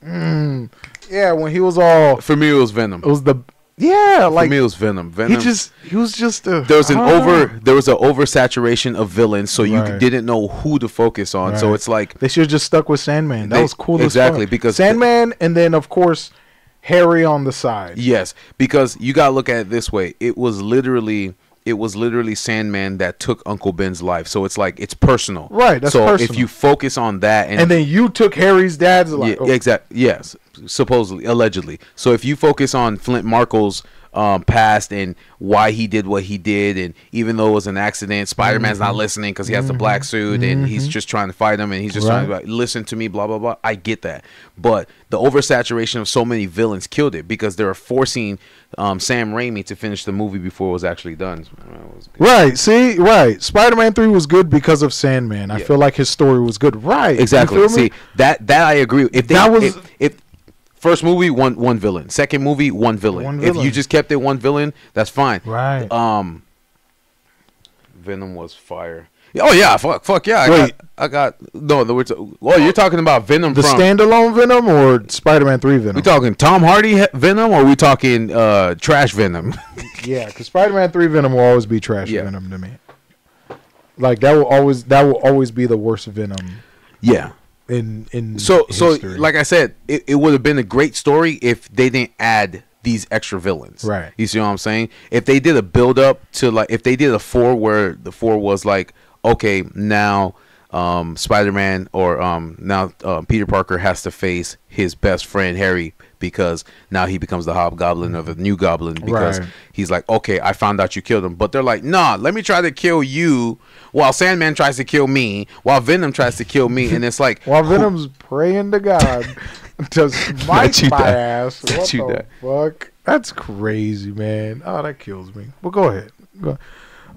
Mm, yeah, when he was all, For me, it was Venom. it was the yeah, For like me, it was Venom. he just he was just a. there was an over. know. There was an oversaturation of villains, so you Right. didn't know who to focus on. So it's like, They should have just stuck with Sandman. That They- was cool. exactly, because- Sandman, and then of course Harry on the side. yes, because you gotta look at it this way. It was literally. It was literally Sandman that took Uncle Ben's life, so it's like it's personal, Right, that's so if you focus on that, and, And then you took Harry's dad's life. yeah, exact, yes, supposedly, allegedly. So if you focus on Flint Markle's um, past and why he did what he did, and even though it was an accident, Spider Man's Mm-hmm. not listening because he has the black suit and he's just trying to fight him and he's just trying to Right. like, listen to me, blah blah blah. I get that, but the oversaturation of so many villains killed it because they were forcing um, Sam Raimi to finish the movie before it was actually done. Was. Right. See, right. Spider-Man Three was good because of Sandman. I feel like his story was good. Right. Exactly. See that that I agree. with. If they, That was- if, if first movie one one villain, second movie one villain. One villain. If you just kept it one villain, that's fine. Right. Um, Venom was fire. Oh yeah, fuck, fuck yeah. I Wait. got, I got no. The words. Well, you're talking about Venom the from. standalone Venom or Spider-Man Three Venom? we talking Tom Hardy he- Venom or we talking uh trash Venom? *laughs* yeah, because Spider-Man Three Venom will always be trash Yeah. Venom to me. Like that will always that will always be the worst Venom yeah. In in So so like I said, it, it would have been a great story if they didn't add these extra villains. Right. You see what I'm saying? If they did a build up to like if they did a four where the four was like, okay, now um Spider Man or um now uh, Peter Parker has to face his best friend Harry because now he becomes the hobgoblin of the new goblin because Right. he's like, Okay, I found out you killed him. But they're like, nah, let me try to kill you while Sandman tries to kill me, while Venom tries to kill me, and it's like While who- Venom's praying to God *laughs* to smite my *laughs* that. ass. Not What you the that. fuck? That's crazy, man. Oh, that kills me. But go ahead. Go.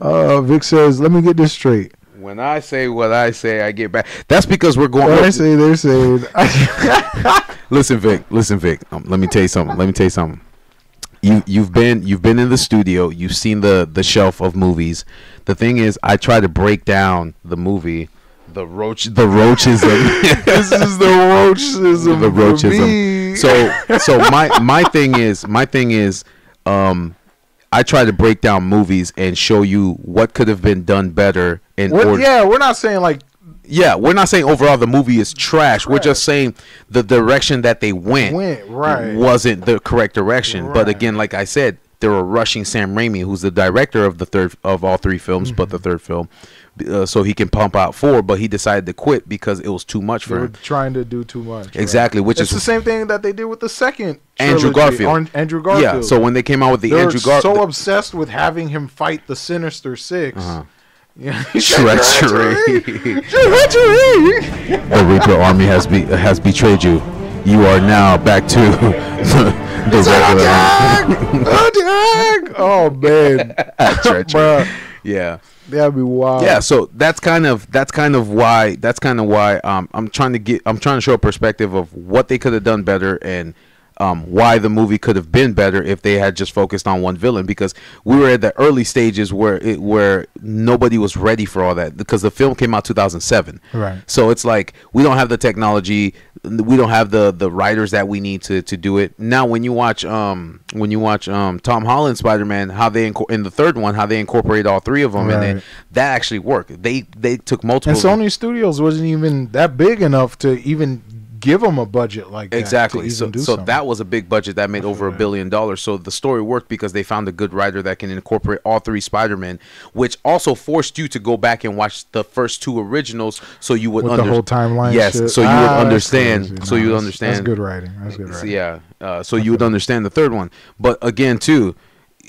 Uh, Vic says, "Let me get this straight. When I say what I say, I get back. That's because we're going. What I say, they're saying. *laughs* Listen, Vic. Listen, Vic. Um, let me tell you something. Let me tell you something. You you've been you've been in the studio. You've seen the the shelf of movies. The thing is, I try to break down the movie, the roach, the roachism. *laughs* *laughs* this is the roachism. the roachism. So so my my thing is my thing is um I try to break down movies and show you what could have been done better order yeah, we're not saying like Yeah, we're not saying overall the movie is trash. We're just saying the direction that they went, Went, right. wasn't the correct direction. But again, like I said, they were rushing Sam Raimi, who's the director of the third of all three films, but the Mm-hmm. third film, uh, so he can pump out four. But he decided to quit because it was too much they for were him. trying to do too much. right. Exactly, which it's is the same thing that they did with the second Andrew trilogy, Garfield. Ar- Andrew Garfield. Yeah. So when they came out with the they were Andrew Garfield, so obsessed with having him fight the Sinister 6 Uh-huh. *laughs* Yeah, treachery. Treachery. *laughs* the Reaper Army has be has betrayed you. You are now back to *laughs* the, the regular Attack! Oh man, *laughs* *laughs* treachery. Yeah. that'd be wild. yeah so that's kind of that's kind of why that's kind of why um i'm trying to get i'm trying to show a perspective of what they could have done better and um, why the movie could have been better if they had just focused on one villain because we were at the early stages where it where nobody was ready for all that because the film came out 2007 Right. so it's like we don't have the technology we don't have the the writers that we need to to do it. Now when you watch um when you watch um tom holland spider-man how they inco- in the third one how they incorporate all three of them and then that actually worked. They they took multiple And Sony Studios wasn't even that big enough to even give them a budget like that. Exactly. So, do so something. that was a big budget that made over a billion dollars. So the story worked because they found a good writer that can incorporate all three Spider-Man, which also forced you to go back and watch the first two originals, so you would with the under- whole timeline. Yes, shit. so you Ah, would understand. crazy. So No, you would understand. That's good writing. That's good writing. yeah. Uh, so you would understand the third one. But again, too,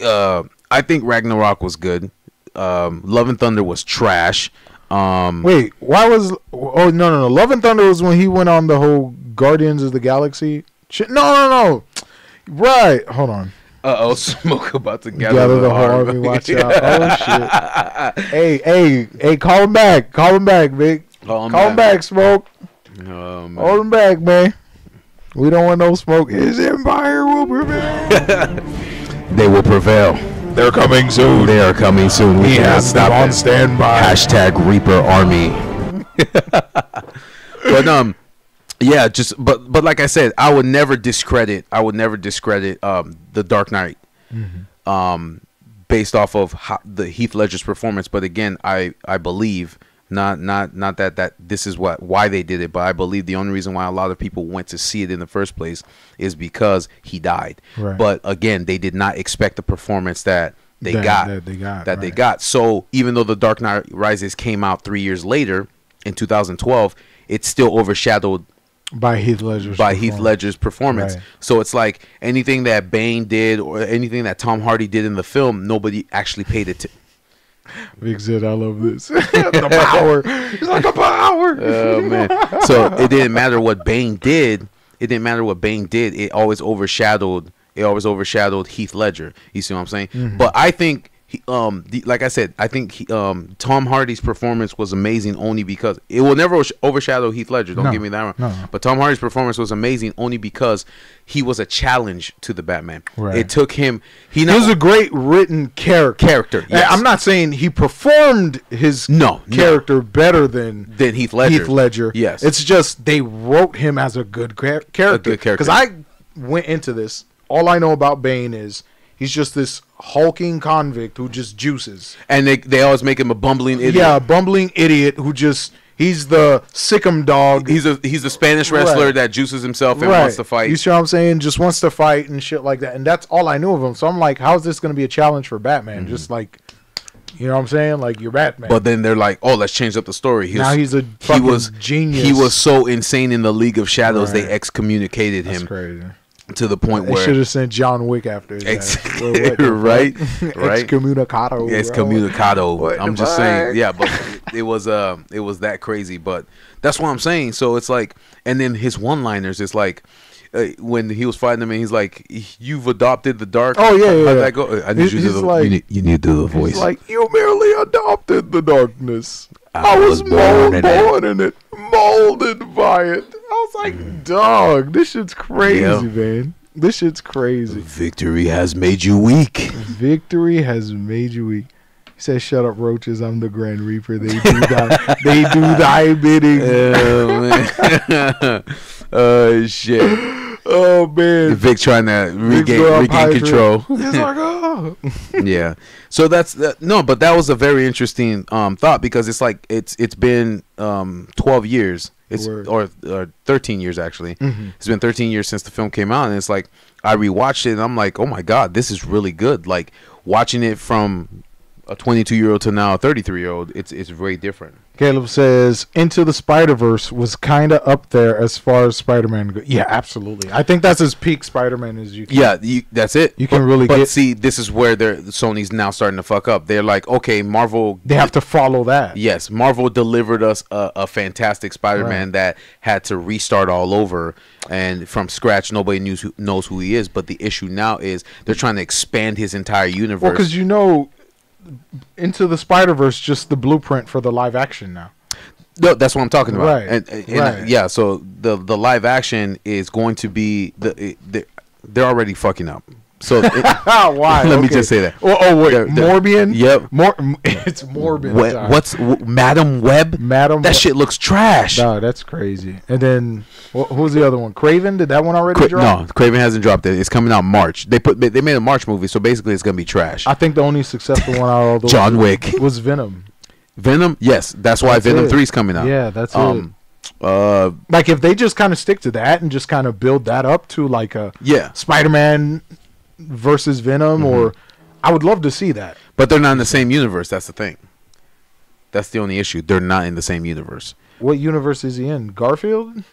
uh, I think Ragnarok was good. Um, Love and Thunder was trash. Um, Wait, why was? Oh no, no, no. Love and Thunder was when he went on the whole Guardians of the Galaxy. Shit. No, no, no. Right. Hold on. uh oh, *laughs* smoke about to gather, Gather the whole army. Watch *laughs* out. Oh shit. hey, hey, hey. Call him back. Call him back, Vic. Call him Call him back. back, Smoke. Oh, man. Hold him back, man. We don't want no smoke. His empire will prevail. They will prevail. They're coming soon. They are coming soon. We cannot has stop them on it. standby. Hashtag Reaper Army. *laughs* but um, yeah, just but but like I said, I would never discredit. I would never discredit um the Dark Knight. Um, based off of how, the Heath Ledger's performance. But again, I I believe not not not that that this is what why they did it, but I believe the only reason why a lot of people went to see it in the first place is because he died. Right. But again, they did not expect the performance that they That- got that they got, that they got. So even though the Dark Knight Rises came out three years later in 2012, it still overshadowed by Heath Ledger's by Heath performance. Ledger's performance. Right. So it's like anything that Bane did or anything that Tom Hardy did in the film, nobody actually paid it to. Vic said, "I love this. *laughs* the power. He's like a power." *laughs* Oh man! So it didn't matter what Bane did. It didn't matter what Bane did. It always overshadowed. It always overshadowed Heath Ledger. You see what I'm saying? Mm-hmm. But I think, he, um, the, like I said, I think he, um, Tom Hardy's performance was amazing only because it will never overshadow Heath Ledger. Don't No, get me that wrong. no, no. But Tom Hardy's performance was amazing only because he was a challenge to the Batman. Right. It took him. He He not was a great written character. character. Yes. I'm not saying he performed his No, character better than than Heath Ledger. Heath Ledger. Yes. It's just they wrote him as a good char- character. good character. Because I went into this, all I know about Bane is he's just this hulking convict who just juices. and they they always make him a bumbling idiot. Yeah, a bumbling idiot who just he's the sickum dog. He's a he's a Spanish wrestler Right. that juices himself and wants to fight. You see what I'm saying? Just wants to fight and shit like that. And that's all I knew of him. So I'm like, how's this going to be a challenge for Batman? Just like, you know what I'm saying? Like you're Batman. Mm-hmm. But then they're like, "Oh, let's change up the story." He now he's a he was genius. He was so insane in the League of Shadows, they excommunicated That's him crazy. To the point where They should have sent John Wick after his Ex- ass. Well, what *laughs* right, fuck? *laughs* right. Excommunicado. bro. excommunicado. What I'm the just saying, yeah, but *laughs* it was uh, it was that crazy. But that's what I'm saying. So it's like, and then his one-liners, it's like. Uh, when he was fighting him, and he's like, "You've adopted the dark." Oh, yeah, How'd yeah. that go? I need He's- you to do he's the. like- you, need, you need to do the voice. He's like, you merely adopted the darkness. I I, was was, born mold- in it." born in it, molded by it. I was like, dog, this shit's crazy, Yeah. man. This shit's crazy. Victory has made you weak. Victory has made you weak. He says, "Shut up, roaches. I'm the Grand Reaper. They do thy, they do thy bidding." *laughs* oh man. *laughs* oh shit. Oh man, Vic trying to regain regain control. Oh. *laughs* yeah. So that's that, no, but that was a very interesting um thought because it's like it's it's been um 12 years. It's or, or 13 years actually. Mhm. It's been 13 years since the film came out and it's like I rewatched it and I'm like, "Oh my god, this is really good." Like watching it from a 22 year old to now a 33 year old, it's it's very different. Caleb says, "Into the Spider Verse was kind of up there as far as Spider Man goes." Yeah, absolutely. I think that's as peak Spider Man as you can. Yeah, you, that's it. You can really But get- see, this is where they're Sony's now starting to fuck up. They're like, okay, Marvel. They have to follow that. Yes, Marvel delivered us a, a fantastic Spider-Man Right. that had to restart all over and from scratch. Nobody knows who, knows who he is. But the issue now is they're trying to expand his entire universe. Well, universe. because you know, Into the Spider Verse just the blueprint for the live action now. No, that's what I'm talking about. Right, And, and, right. yeah, so the the live action is going to be the, the they're already fucking up. So it, *laughs* Why? *laughs* Let me just say that. Oh, oh wait, They're- they're- Morbius. Yep. Mor- *laughs* it's Morbin. What, what's w- Madam Web? Madam? That shit looks trash. Nah, that's crazy. And then wh- who's the other one? Kraven. Did that one already Cra- drop? no, Kraven hasn't dropped it. It's coming out March. They put they made a March movie, so basically it's gonna be trash. I think the only successful one out of all those John Wick. was Venom. Venom, yes, that's why That's Venom. Three is coming out. Yeah, that's Um, uh. Like if they just kind of stick to that and just kind of build that up to like a yeah, Spider-Man versus Venom, Mm-hmm. or I would love to see that. but they're not in the same universe. That's the thing. That's the only issue. They're not in the same universe. What universe is he in? Garfield.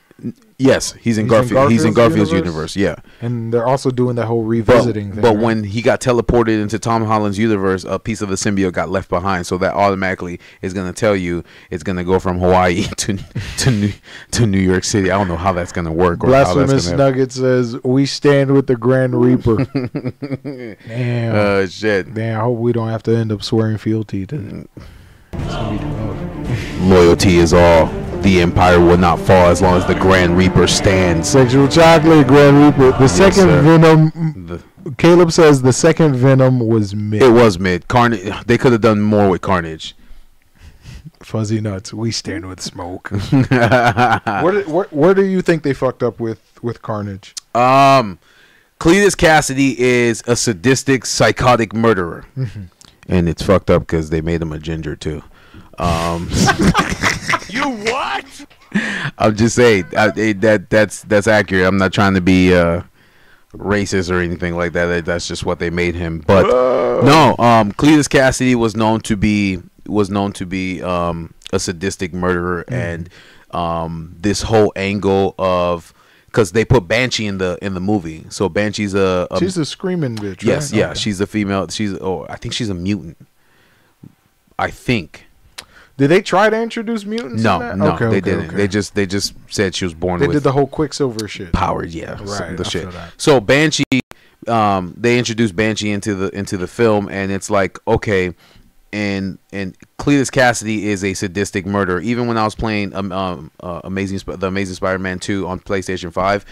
Yes, he's in He's in Garfield. he's in Garfield's universe? universe. Yeah, And they're also doing that whole but, revisiting thing. but right? when he got teleported into Tom Holland's universe, a piece of the symbiote got left behind. So that automatically is gonna tell you it's gonna go from Hawaii *laughs* to to New, to New York City. I don't know how that's work. Or how that's Blasphemous Nugget says, "We stand with the Grand Reaper." *laughs* Damn, Uh, shit. damn. I hope we don't have to end up swearing fealty to. It's gonna be tough. Loyalty is all. The empire will not fall as long as the Grand Reaper stands. Sexual chocolate, Grand Reaper. The second sir. Venom. The, Caleb says the second Venom was mid. it was mid. Carnage. They could have done more with Carnage. Fuzzy nuts. We stand with smoke. where, do- where where do you think they fucked up with with Carnage? Um, Cletus Kasady is a sadistic, psychotic murderer, and it's fucked up because they made him a ginger too. Um, *laughs* You what? I'm just saying I, it- that that's that's accurate. I'm not trying to be uh, racist or anything like that. That- That's just what they made him. But no, um, Cletus Kasady was known to be was known to be um, a sadistic murderer, and um, this whole angle of because they put Banshee in the in the movie. So Banshee's a, a She's a screaming bitch. yes, right? yeah, Okay. she's a female. She's oh, I think she's a mutant. I think. Did they try to introduce mutants? No, in that? no, Okay, they okay, didn't. okay. They just they just said she was born they with did the whole Quicksilver shit. power. Yeah, Right, the I shit. So Banshee, um, they introduced Banshee into the into the film, and it's like okay, and and Cletus Kasady is a sadistic murderer. Even when I was playing um, um uh, Amazing the Amazing Spider-Man two on PlayStation five,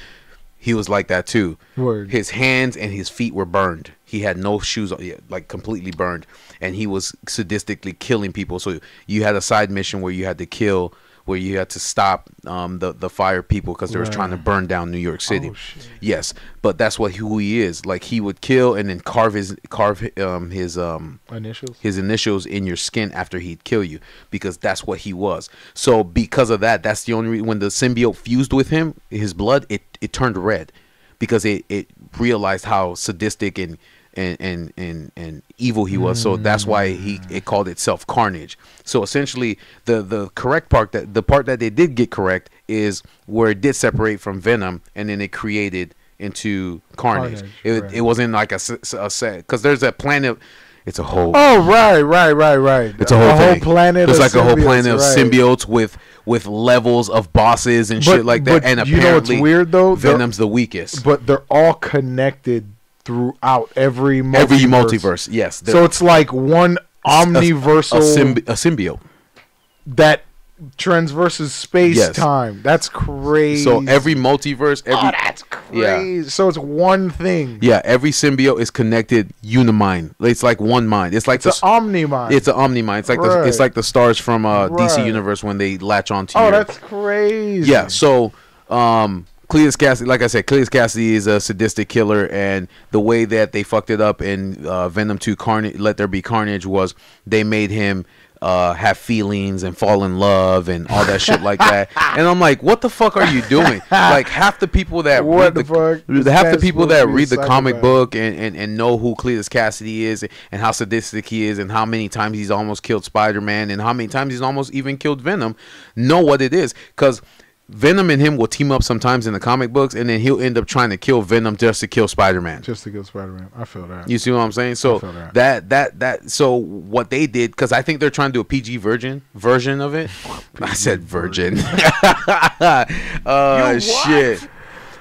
he was like that too. Word. His hands and his feet were burned. He had no shoes, on, like completely burned, and he was sadistically killing people. So you had a side mission where you had to kill, where you had to stop um, the the fire people because they was trying to burn down New York City. Oh. Yes, but that's what who he is. Like he would kill and then carve his carve um, his um Initials. his initials in your skin after he'd kill you because that's what he was. So because of that, that's the only reason when the symbiote fused with him, his blood it it turned red because it it realized how sadistic and and and and, and evil he was. So that's why he mm. it called itself Carnage. So essentially, the the correct part that the part that they did get correct is where it did separate from Venom, and then it created into Carnage. Carnage, it, right. it wasn't like a set because there's a planet. It's a whole. Oh right, right, right, right. It's a whole, thing. planet. It's like a whole planet of right. symbiotes with with levels of bosses and But- shit like that. but And you know what's weird, though? They're- Venom's the weakest. But they're all connected throughout every multiverse. Every multiverse, yes. So it's like one omniversal a, symbi- a symbiote. that transverses space Yes. time. That's crazy. So every multiverse, every oh, that's crazy. So it's one thing. yeah, every symbiote is connected unimind. It's like one mind. It's like It's the an omni mind. it's an omni mind. It's like the, it's like the stars from uh, DC Universe when they latch onto you. oh, your that's crazy. Yeah, so um Cletus Kasady, like I said, Cletus Kasady is a sadistic killer, and the way that they fucked it up in uh, Venom 2 Carnage, Let There Be Carnage, was they made him uh, have feelings and fall in love and all that shit like that. *laughs* And I'm like, what the fuck are you doing? Like half the people that What read the fuck? Half the people that read the comic book and, and, and know who Cletus Kasady is and how sadistic he is and how many times he's almost killed Spider Man and how many times he's almost even killed Venom know what it is because Venom and him will team up sometimes in the comic books and then he'll end up trying to kill Venom just to kill Spider Man. Just to kill Spider Man. I feel that. You see what I'm saying? So that. that. that that so what they did because I think they're trying to do a PG virgin version of it. *laughs* *laughs* I said virgin. *laughs* uh, shit.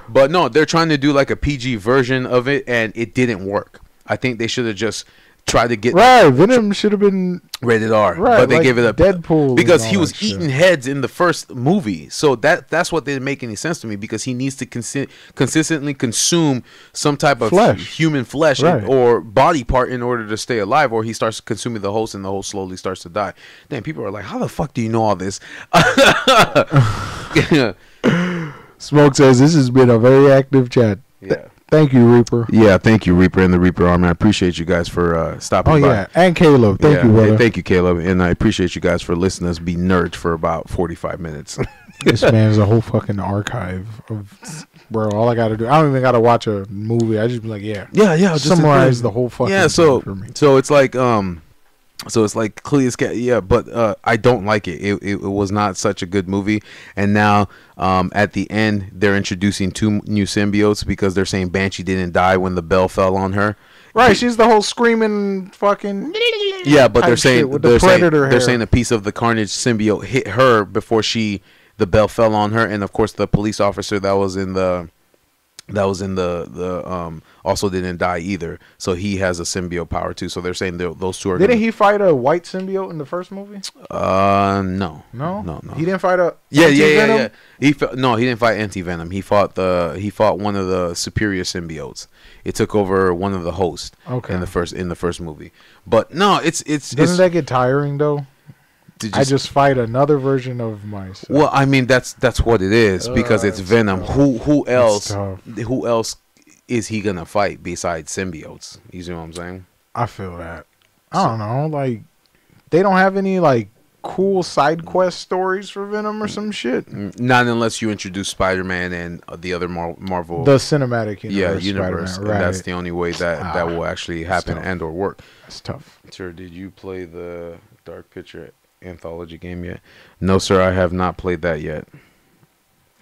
But no, they're trying to do like a PG version of it, and it didn't work. I think they should have just try to get Right, Venom should have been rated R, Right, but they like gave it a Deadpool because he was that shit. eating heads in the first movie. So that that's what didn't make any sense to me because he needs to consi- consistently consume some type of Flesh. human flesh Right. or body part in order to stay alive, or he starts consuming the host and the host slowly starts to die. Then people are like, "How the fuck do you know all this?" *laughs* *laughs* Smoke says this has been a very active chat. Yeah. Thank you, Reaper. Yeah, thank you, Reaper and the Reaper Army. I appreciate you guys for uh, stopping Oh by. yeah, and Caleb. Thank Yeah, you, brother. thank you, Caleb, and I appreciate you guys for listening to us be nerds for about forty-five minutes. *laughs* this man is a whole fucking archive of bro. All I gotta do, I don't even gotta watch a movie. I just be like, yeah, yeah, yeah. just summarize the whole fucking. yeah. thing So, for me. so it's like um, so it's like Cleus Cat. Yeah, but uh, I don't like it. It, it. it was not such a good movie. And now, um, at the end, they're introducing two new symbiotes because they're saying Banshee didn't die when the bell fell on her. Right, she's the whole screaming fucking. Yeah, but they're saying the they're saying, they're saying a piece of the Carnage symbiote hit her before she the bell fell on her, and of course the police officer that was in the that was in the the um also didn't die either. So he has a symbiote power too. So they're saying they're- those two are. Didn't gonna- he fight a white symbiote in the first movie? Uh, no, No, no, no. He didn't fight a. yeah, yeah, yeah, yeah. He no, he didn't fight anti venom. He fought the he fought one of the superior symbiotes. It took over one of the hosts Okay. in the first in the first movie. But no, it's it's Doesn't it's. that get tiring though? Did I just fight another version of myself. Well, I mean that's that's what it is because Uh, it's it's Venom. tough. Who who else who else is he gonna fight besides symbiotes? You see what I'm saying? I feel that. I don't know. Like, they don't have any like cool side quest stories for Venom or some shit. Not unless you introduce Spider-Man and uh, the other Mar- Marvel The cinematic universe. yeah universe. universe. And right? that's the only way that Ah, that will actually happen and or work. It's tough. Sir, did you play the Dark Picture anthology game yet? No, sir, I have not played that yet.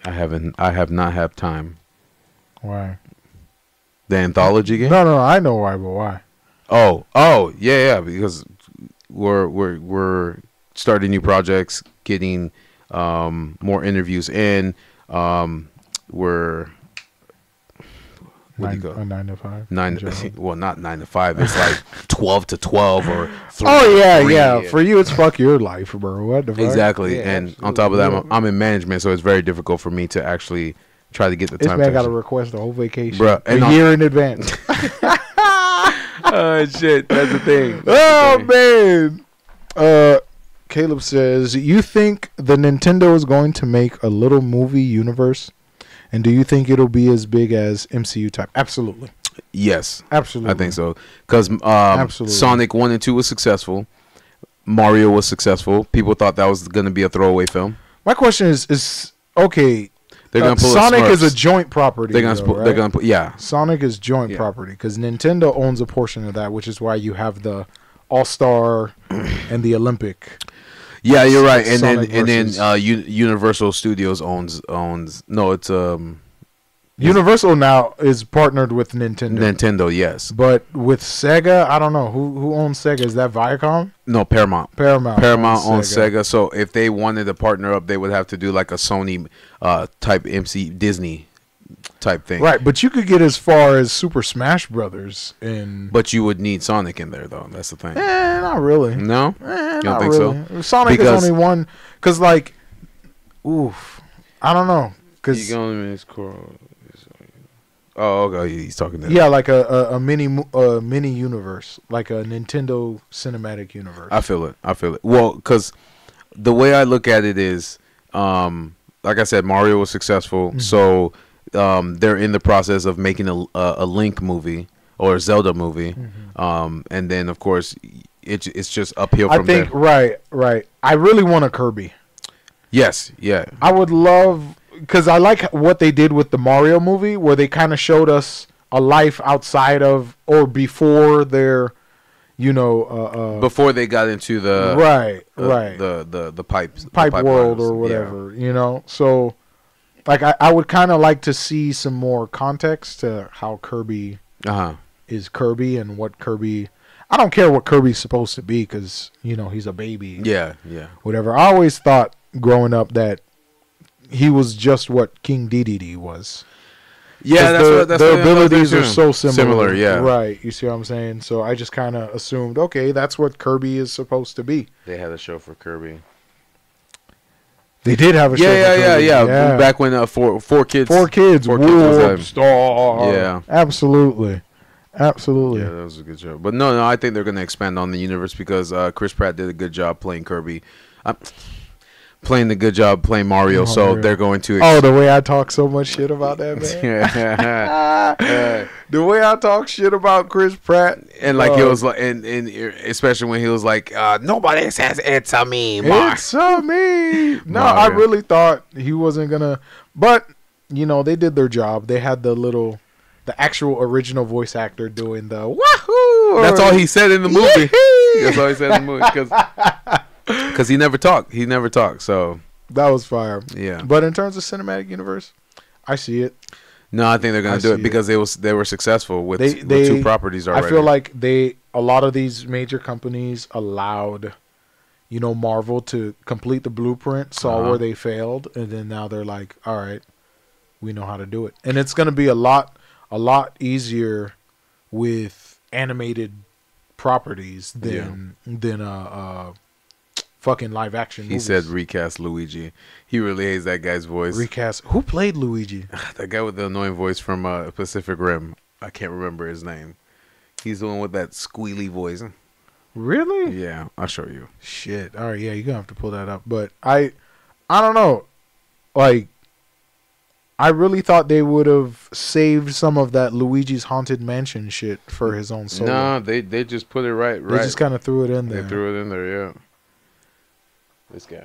I haven't. I have not had time. Why? The anthology game? No, no, I know why, but why? Oh, oh, yeah, yeah. Because we're we're we're starting new projects, getting um, more interviews in. Um, we're what do Nine, you call a nine to five. nine? job. *laughs* Well, not nine to five. It's like *laughs* twelve to twelve or. Three Oh to yeah, three. yeah. For you, it's fuck your life, bro. What the fuck? Exactly, Yeah, and on top of that, I'm. I'm in management, so it's very difficult for me to actually try to get the this time. man to got to request a whole vacation Bruh, and a on- year in advance. *laughs* oh shit, that's the thing. oh man. Uh, Caleb says, "You think the Nintendo is going to make a little movie universe, and do you think it'll be as big as MCU type? Absolutely, Yes, absolutely. I think so. Because um. Sonic One and Two was successful. Mario was successful. People thought that was going to be a throwaway film. My question is, is okay. They're uh, going to pull Sonic is a joint property. They're though, to put. right? They're going to put. Yeah, Sonic is joint Yeah. property because Nintendo owns a portion of that, which is why you have the All Star and the Olympic. Yeah, you're right. And Sonic then and then uh, U- Universal Studios owns owns. No, it's um Universal now is partnered with Nintendo, Nintendo. Yes, but with Sega, I don't know who who owns Sega. Is that Viacom? no Paramount. Paramount. Paramount owns Sega. so if they wanted to partner up, they would have to do like a Sony uh, type MC Disney type thing. Right, but you could get as far as Super Smash Brothers in. But you would need Sonic in there, though. That's the thing. Eh, not really. No, Eh, don't not think so? Sonic Because- is only one, cause like, oof, I don't know, cause You can only Coral. Oh, okay. He's talking to. yeah, like a, a, a mini mo- a mini universe, like a Nintendo cinematic universe. I feel it. I feel it. Well, because the way I look at it is, um, like I said, Mario was successful, Mhm. so um, they're in the process of making a, a, a Link movie or a Zelda movie, Mhm. um, and then of course it, it's just uphill I think there. right, right. I really want a Kirby. Yes. Yeah. I would love because I like what they did with the Mario movie, where they kind of showed us a life outside of or before their, you know, uh, uh, Before they got into the right, the, right, the the the pipes the pipe world pipelines. or Yeah. whatever, you know. So, like, I, I would kind of like to see some more context to how Kirby Uh-huh. is Kirby and what Kirby. I don't care what Kirby's supposed to be because you know he's a baby. Yeah, yeah. whatever. I always thought growing up that he was just what King Dedede was. Yeah, that's the, what that's the what abilities are so similar. Similar, yeah. Right. You see what I'm saying? So I just kind of assumed, okay, that's what Kirby is supposed to be. They had a show for Kirby. They did have a show. Yeah, yeah, yeah, yeah, Back when uh, four four kids. Four kids. Four Four Kids was Warp Star. Yeah. Absolutely. Absolutely. Yeah, that was a good show. But no, no, I think they're gonna expand on the universe because uh, Chris Pratt did a good job playing Kirby. Uh, playing the good job playing Mario, so they're going to. Oh, the way I talk so much shit about that man. *laughs* *laughs* yeah. the way I talk shit about Chris Pratt. and like uh, was like, and, and especially when he was like, uh, nobody says it's a me, Mar-" It's a me. *laughs* No, I really thought he wasn't gonna. But you know, they did their job. They had the little, the actual original voice actor doing the wahoo. That's all he said in the movie. Yee-hee. That's all he said in the movie because he never talked. He never talked. So That was fire. yeah. But in terms of cinematic universe, I see it. No, I think they're gonna I do it because they was they were successful with, They- with they- two properties already. I feel like they a lot of these major companies allowed, you know, Marvel to complete the blueprint, saw Uh-huh. where they failed, and then now they're like, all right, we know how to do it, and it's gonna be a lot a lot easier with animated properties than than uh, uh fucking live action. he movies. said recast Luigi. He really hates that guy's voice. recast. Who played Luigi? *sighs* that guy with the annoying voice from uh, Pacific Rim. I can't remember his name. He's the one with that squealy voice. Really? Yeah, I'll show you. Shit. All right, yeah, you're gonna have to pull that up. But I I don't know. Like I really thought they would have saved some of that Luigi's Haunted Mansion shit for his own solo. Nah, they they just put it right. they just kind of threw it in They there. threw it in there. Yeah. This guy.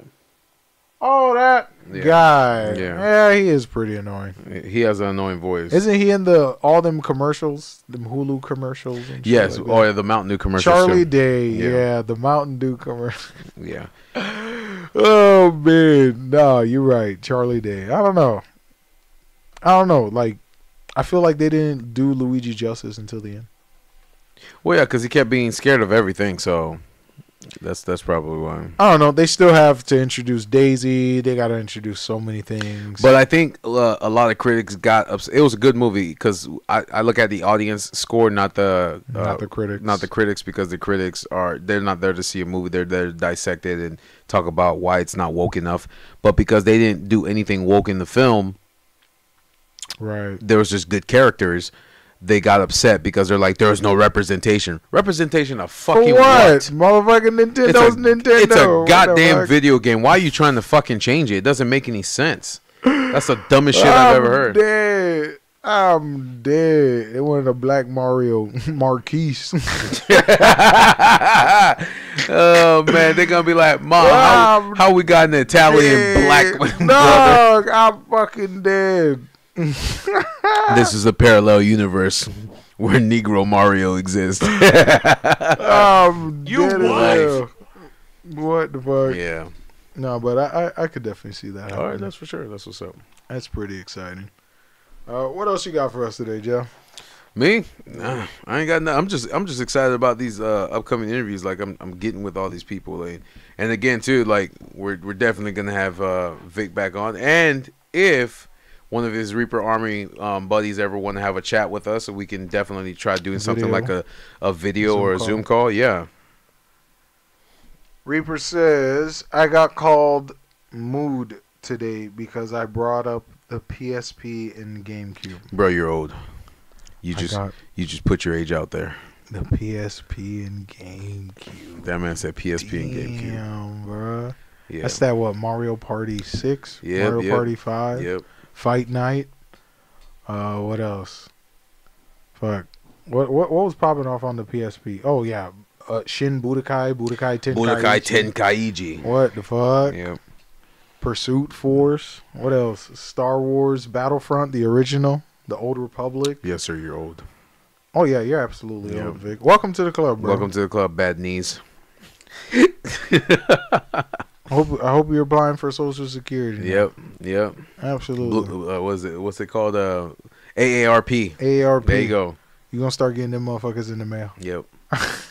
oh, that Yeah. guy. Yeah. Yeah. he is pretty annoying. He has an annoying voice. Isn't he in the all them commercials, them Hulu commercials? And shit Yes. like oh, yeah, the Mountain Dew commercial. Charlie Day. Yeah. Yeah. the Mountain Dew commercial. *laughs* Yeah. Oh man, no, you're right, Charlie Day. I don't know. I don't know. Like, I feel like they didn't do Luigi justice until the end. Well, yeah, because he kept being scared of everything. So that's that's probably why. I don't know. They still have to introduce Daisy. They got to introduce so many things. But I think uh, a lot of critics got upset. It was a good movie because I, I look at the audience score, not the uh, not the critics. not the critics, because the critics are they're not there to see a movie. They're there to dissect it and talk about why it's not woke enough. But because they didn't do anything woke in the film, right. there was just good characters. They got upset because they're like, there's no representation. Representation of For fucking what? what? Motherfucking It's a, Nintendo. it's a goddamn video game. Why are you trying to fucking change it? It doesn't make any sense. That's the dumbest shit I've ever I'm heard. Dead. I'm dead. They wanted a black Mario *laughs* Marquise. *laughs* oh man, they're gonna be like, Mom, how, how we got an Italian Dead. black *laughs* brother? Dog, I'm fucking dead. *laughs* This is a parallel universe where Negro Mario exists. *laughs* I'm You dead what? What the fuck? yeah. No, but I, I I could definitely see that. All right, happening. that's for sure. That's what's up. That's pretty exciting. Uh, what else you got for us today, Joe? Me? Nah, I ain't got nothing. I'm just I'm just excited about these uh, upcoming interviews. Like I'm I'm getting with all these people, like, and again too, like we're we're definitely gonna have uh, Vic back on, and if one of his Reaper Army um, buddies ever want to have a chat with us, so we can definitely try doing something like a a video Zoom or a call. Zoom call. Yeah. Reaper says I got called mood today because I brought up the PSP and GameCube. Bro, you're old. You just you just put your age out there. the PSP and GameCube. That man said PSP and GameCube. Damn, bruh. Yeah. That's that what Mario Party Six, Yep, Mario yep, Party Five, Yep. Fight Night. Uh, what else? Fuck. What what what was popping off on the PSP? Oh yeah, uh, Shin Budokai, Budokai Tenkaichi. Budokai Tenkaichi. What the fuck? Yep. Pursuit Force. What else? Star Wars Battlefront, the original, the Old Republic. Yes, sir. You're old. Oh yeah, you're absolutely Yeah. old, Vic. Welcome to the club, bro. Welcome to the club, bad knees. *laughs* I hope I hope you're applying for Social Security. Yep. Yep. absolutely. Blue, uh, what's it? What's it called? Uh, AARP. AARP. There you go. You gonna start getting them motherfuckers in the mail. Yep. *laughs*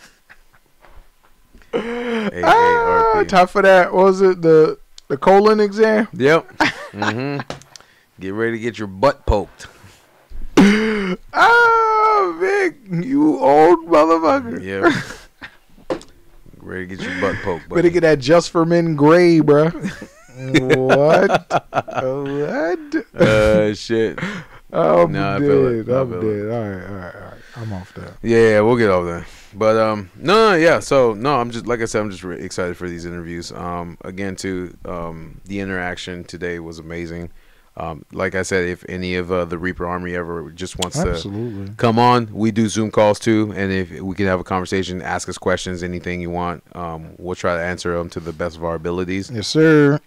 Ah, AARP. time for that. What was it the the colon exam? Yep. *laughs* hmm Get ready to get your butt poked. *laughs* Ah, Vic, you old motherfucker. Yeah. Ready to get your butt poked. Better buddy. get that just for men gray, bruh. what? *laughs* what? Uh, shit. I'm Nah, I dead. feel it. I I'm dead. All right, all right, all right. I'm off that. Yeah, yeah, we'll get over there. But um, no, no, yeah. So no, I'm just like I said, I'm just re- excited for these interviews. Um, again, too, um, the interaction today was amazing. Um, like I said, if any of uh, the Reaper Army ever just wants to come on, we do Zoom calls too, and if we can have a conversation, ask us questions, anything you want, um, we'll try to answer them to the best of our abilities. Yes, sir.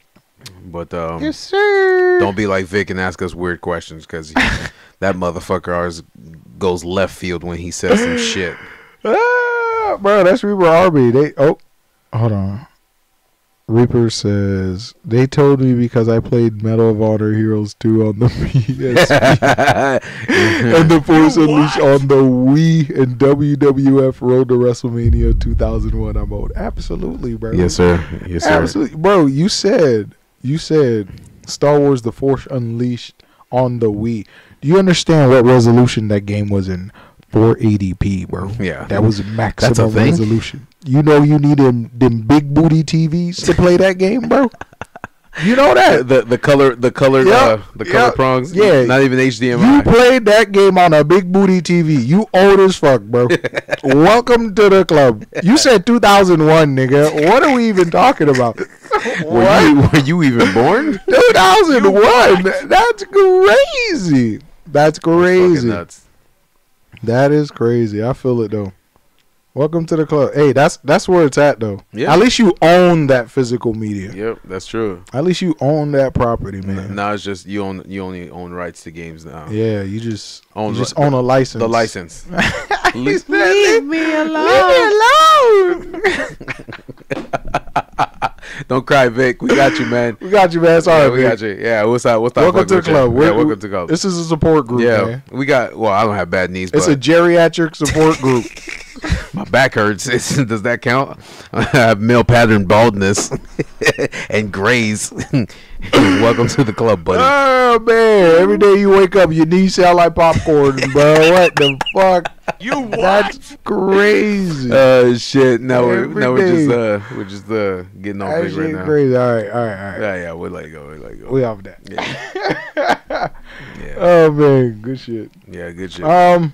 But um, yes, sir. don't be like Vic and ask us weird questions because *laughs* that motherfucker always goes left field when he says some shit. *laughs* Ah, bro, that's Reaper Army. They oh, hold on. Reaper says they told me because I played Medal of Honor Heroes 2 on the *laughs* PSP *laughs* and the Force Unleashed on the Wii and WWF Road to WrestleMania 2001. I'm old. Absolutely, bro. yes, sir. Yes, sir. Absolutely, bro. You said you said Star Wars: The Force Unleashed on the Wii. Do you understand what resolution that game was in? 480p, bro. Yeah. that was maximum resolution. You know, you need them them big booty TVs to play that game, bro. *laughs* You know that. The the color the color Yep, uh, the color yep, prongs. yeah. Not even HDMI. You played that game on a big booty TV. You old as fuck, bro. *laughs* Welcome to the club. You said 2001, nigga. What are we even talking about? were you were you even born? *laughs* 2001. That's crazy. That's crazy. nuts. That is crazy. I feel it though. Welcome to the club. Hey, that's that's where it's at though. Yeah. At least you own that physical media. Yep, that's true. At least you own that property, man. Now it's just you own you only own rights to games now. Yeah, you just Own you just the- own a license. The license. *laughs* Said, Leave me alone. Leave me alone. *laughs* *laughs* *laughs* Don't cry, Vic. We got you, man. we got you, man. Yeah, Sorry, we got you. Yeah, what's up? What's up? Welcome to the club. Yeah, welcome to the club. This is a support group, yeah, man. we got. Well, I don't have bad knees, It's but a geriatric support group. *laughs* *laughs* my back hurts. *laughs* Does that count? *laughs* I have male pattern baldness and grays. welcome to the club, buddy. oh man! Every day you wake up, your knees sound like popcorn, bro. What the fuck? You what? That's crazy. Uh, shit. Now we're Every now we're just uh we're just uh getting on that big right now. crazy. All right, all right, all right. Yeah, yeah. We let it go. We let it go. We off that. yeah, yeah, Oh man, good shit. yeah. Good shit. Um,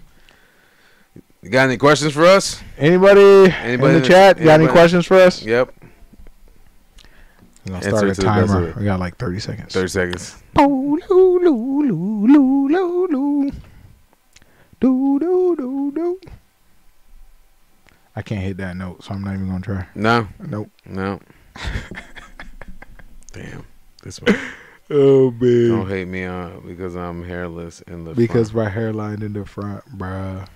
you got any questions for us? anybody, Anybody in the chat got any questions for us? Yep. Answer start a timer. We got like thirty seconds. Thirty seconds. Oh, loo, loo, loo, loo, loo, loo. Do, do, do, do. I can't hit that note, so I'm not even gonna try. No, Nope. no. *laughs* Damn. This one. *laughs* Oh Don't hate me uh, because I'm hairless in the Because front. my hairline in the front, bruh.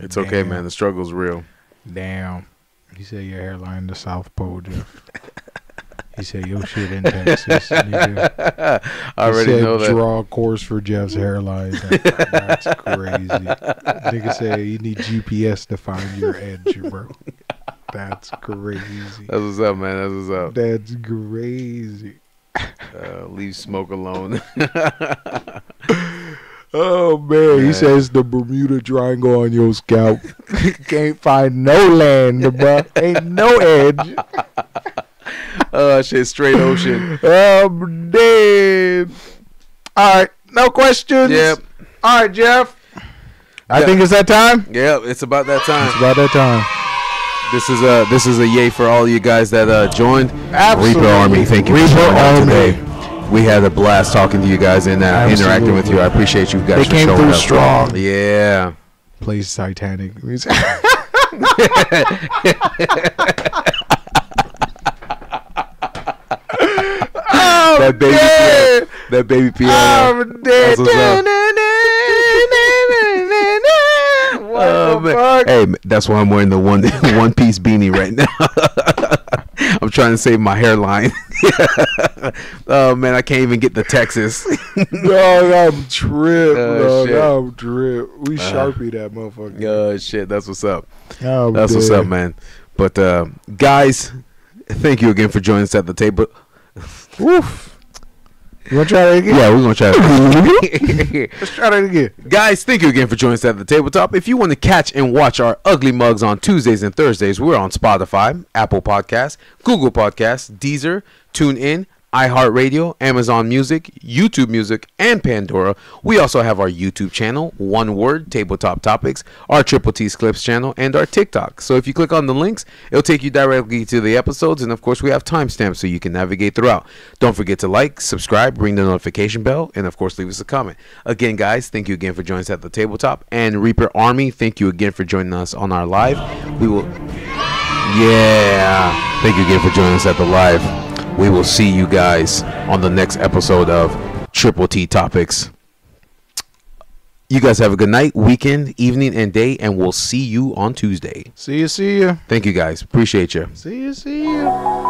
It's okay, man. The struggle's real. Damn. He said your hairline the South Pole, Jeph. *laughs* he said your shit in Texas. *laughs* I already he said know that. draw a course for Jeph's hairline. That's *laughs* crazy. Nigga said you need GPS to find your edge, bro. That's crazy. That's what's up, man. That's what's up. That's crazy. Uh, leave smoke alone. Oh man, he says the Bermuda Triangle on your scalp. *laughs* Can't find no land, *laughs* bro. Ain't no edge. *laughs* uh, shit, straight ocean. I'm dead. All right, no questions. Yep. All right, Jeph. I Yeah. think it's that time. Yep. It's about that time. It's about that time. This is a this is a yay for all you guys that uh, joined. Absolutely. Reaper Army, thank you Reaper Army. today. We had a blast talking to you guys and uh, interacting with you. I appreciate you guys They came showing through up. strong. Yeah. Plays Titanic. *laughs* that baby piano. That baby piano. I'm dead. That's what's up. Oh, man. Hey, that's why I'm wearing the one *laughs* one piece beanie right now. *laughs* I'm trying to save my hairline. *laughs* oh man, I can't even get to Texas. *laughs* no, I'm trip, Oh. I'm trip. We Uh, sharpie that motherfucker. oh shit, that's what's up. I'm That's what's up, man. But uh, guys, thank you again for joining us at the table. *laughs* Woof. You want to try that again? Yeah, we're gonna try it. Again. *laughs* *laughs* Let's try that again. Guys, thank you again for joining us at the tabletop. If you want to catch and watch our ugly mugs on Tuesdays and Thursdays, we're on Spotify, Apple Podcasts, Google Podcasts, Deezer, TuneIn, iHeartRadio, Amazon Music, YouTube Music, and Pandora. We also have our YouTube channel, One Word Tabletop Topics, our Triple T's Clips channel, and our TikTok. So if you click on the links, it'll take you directly to the episodes, and of course, we have timestamps so you can navigate throughout. Don't forget to like, subscribe, ring the notification bell, and of course, leave us a comment. Again, guys, thank you again for joining us at the tabletop. And Reaper Army, thank you again for joining us on our live. We will. Yeah. Thank you again for joining us at the live. We will see you guys on the next episode of Triple T Topics. You guys have a good night, weekend, evening, and day, and we'll see you on Tuesday. See you, see you. Thank you guys. Appreciate you. See you, see you.